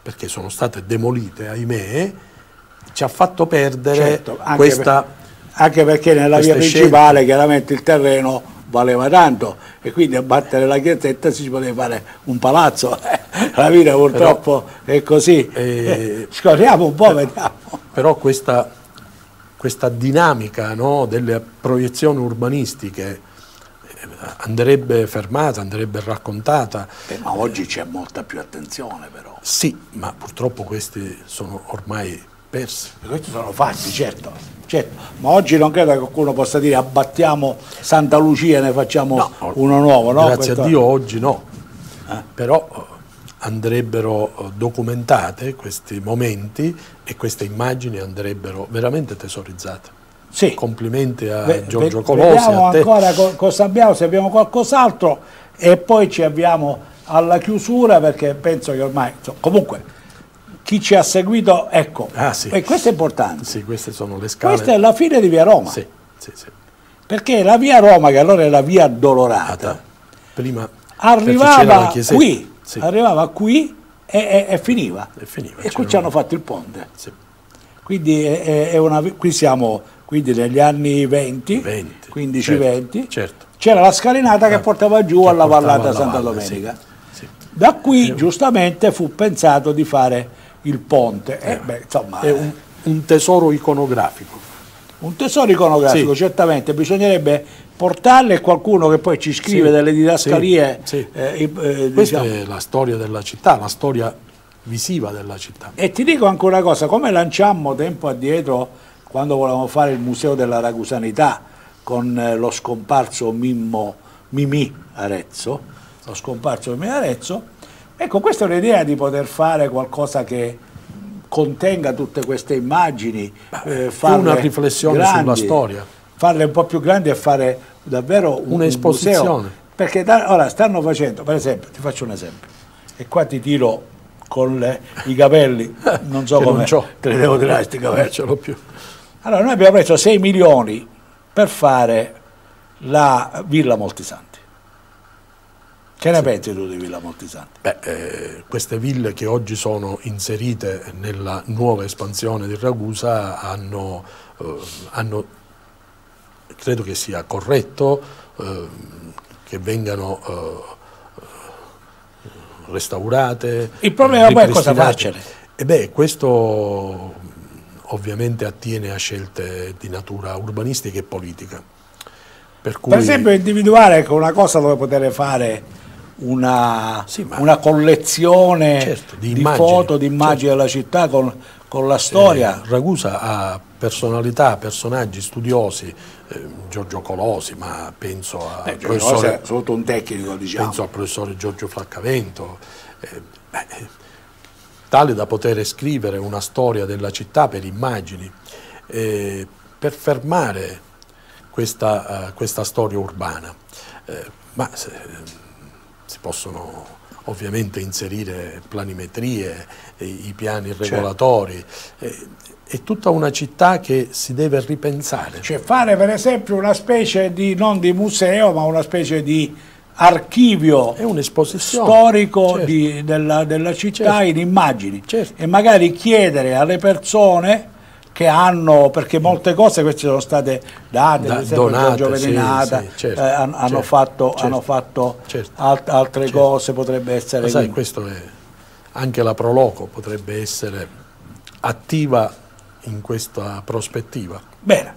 perché sono state demolite, ahimè, ci ha fatto perdere Certo, anche questa... per- anche perché nella via principale chiaramente il terreno valeva tanto e quindi a battere la chiesetta si poteva fare un palazzo. la vita purtroppo è così. Eh, Scorriamo un po', vediamo. Però questa, questa dinamica no, delle proiezioni urbanistiche eh, andrebbe fermata, andrebbe raccontata. Eh, ma oggi c'è molta più attenzione però. Sì, ma purtroppo questi sono ormai persi. Questi sono fatti, certo, certo. Ma oggi non credo che qualcuno possa dire abbattiamo Santa Lucia e ne facciamo uno nuovo, no? Grazie Questo- a Dio oggi no, Eh? però eh, andrebbero eh, documentate questi momenti e queste immagini andrebbero veramente tesorizzate. Sì. Complimenti a Ve- Giorgio Colosi, Vediamo a te. ancora co- cosa abbiamo, se abbiamo qualcos'altro e poi ci avviamo alla chiusura perché penso che ormai, insomma, comunque, chi ci ha seguito, ecco, Ah, sì. e questo è importante. Sì, queste sono le scale. Questa è la fine di Via Roma, Sì, sì, sì. perché la Via Roma, che allora è la Via Dolorata, Prima arrivava qui, Sì, arrivava qui e, e- e finiva. E finiva, E qui ci hanno fatto il ponte. sì. Quindi è, è- una, qui siamo quindi negli anni 20, 20, 15-20. certo, certo. C'era la scalinata che portava giù che alla portava vallata alla Santa valle, Domenica. sì, sì. Da qui giustamente fu pensato di fare il ponte. Eh, beh, insomma, È un, un tesoro iconografico. un tesoro iconografico, Sì. certamente, bisognerebbe portarle e qualcuno che poi ci scrive Sì, delle didascalie. sì, sì. eh, eh, Questa diciamo. è la storia della città, la storia visiva della città. E ti dico anche una cosa, come lanciammo tempo addietro quando volevamo fare il Museo della Ragusanità con eh, lo scomparso Mimmo Mimì Arezzo, lo scomparso Mimì Arezzo. Ecco, questa è un'idea di poter fare qualcosa che contenga tutte queste immagini, eh, una riflessione grandi, sulla storia. Farle un po' più grandi e fare davvero un'esposizione. Perché da, ora stanno facendo, per esempio, ti faccio un esempio, e qua ti tiro con le, i capelli, non so come te li devo tirare questi capelli. Non ce l'ho più. Allora, noi abbiamo preso 6 milioni per fare la Villa Moltisanti. Che ne pensi tu di Villa Moltisanti? Beh, eh, queste ville che oggi sono inserite nella nuova espansione di Ragusa hanno, eh, hanno credo che sia corretto eh, che vengano eh, restaurate. Il problema poi è cosa farcene? E beh, questo ovviamente attiene a scelte di natura urbanistica e politica. Per, cui... per esempio individuare una cosa dove poter fare una, sì, una collezione certo, di, di foto, di immagini certo. della città con, con la storia. Eh, Ragusa ha personalità, personaggi studiosi, Giorgio Colosi, ma penso a eh, professore, sotto un tecnico, diciamo. penso al professore Giorgio Flaccavento, eh, beh, tale da poter scrivere una storia della città per immagini, eh, per fermare questa, uh, questa storia urbana. Eh, ma se, si possono ovviamente inserire planimetrie, i piani certo. regolatori, certo. È tutta una città che si deve ripensare. Cioè fare per esempio una specie di, non di museo, ma una specie di archivio storico certo. di, della, della, città certo. in immagini certo. e magari chiedere alle persone che hanno, perché molte cose queste sono state date, da, donate, Giorgio Veninata, sì, sì, eh, hanno, certo, fatto, certo, hanno fatto certo. alt altre cose, potrebbe essere... Ma sai, questo è, anche la Proloco potrebbe essere attiva in questa prospettiva. Bene,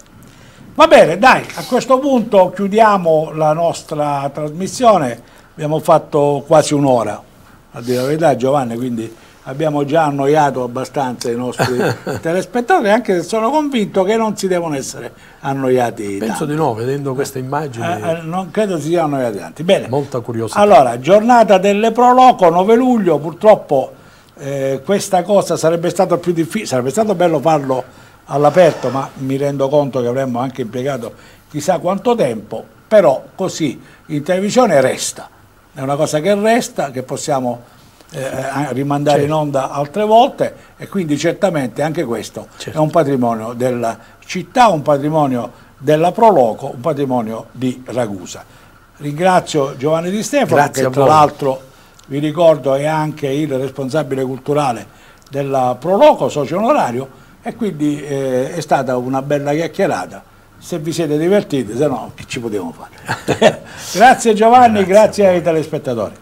va bene, dai, a questo punto chiudiamo la nostra trasmissione, abbiamo fatto quasi un'ora, a dire la verità Giovanni, quindi abbiamo già annoiato abbastanza i nostri telespettatori, anche se sono convinto che non si devono essere annoiati Penso tanto. di no, vedendo queste immagini. Eh, eh, non credo si siano annoiati tanti. Bene. Molta curiosità. Allora, giornata delle Proloco, 9 luglio, purtroppo eh, questa cosa sarebbe stato più difficile, sarebbe stato bello farlo all'aperto, ma mi rendo conto che avremmo anche impiegato chissà quanto tempo, però così in televisione resta, è una cosa che resta, che possiamo eh, rimandare certo. in onda altre volte e quindi certamente anche questo certo. è un patrimonio della città, un patrimonio della Proloco, un patrimonio di Ragusa. Ringrazio Giovanni Di Stefano Grazie che tra l'altro vi ricordo è anche il responsabile culturale della Proloco, socio onorario e quindi eh, è stata una bella chiacchierata se vi siete divertiti, se no che ci potevamo fare. grazie Giovanni, grazie, grazie ai telespettatori.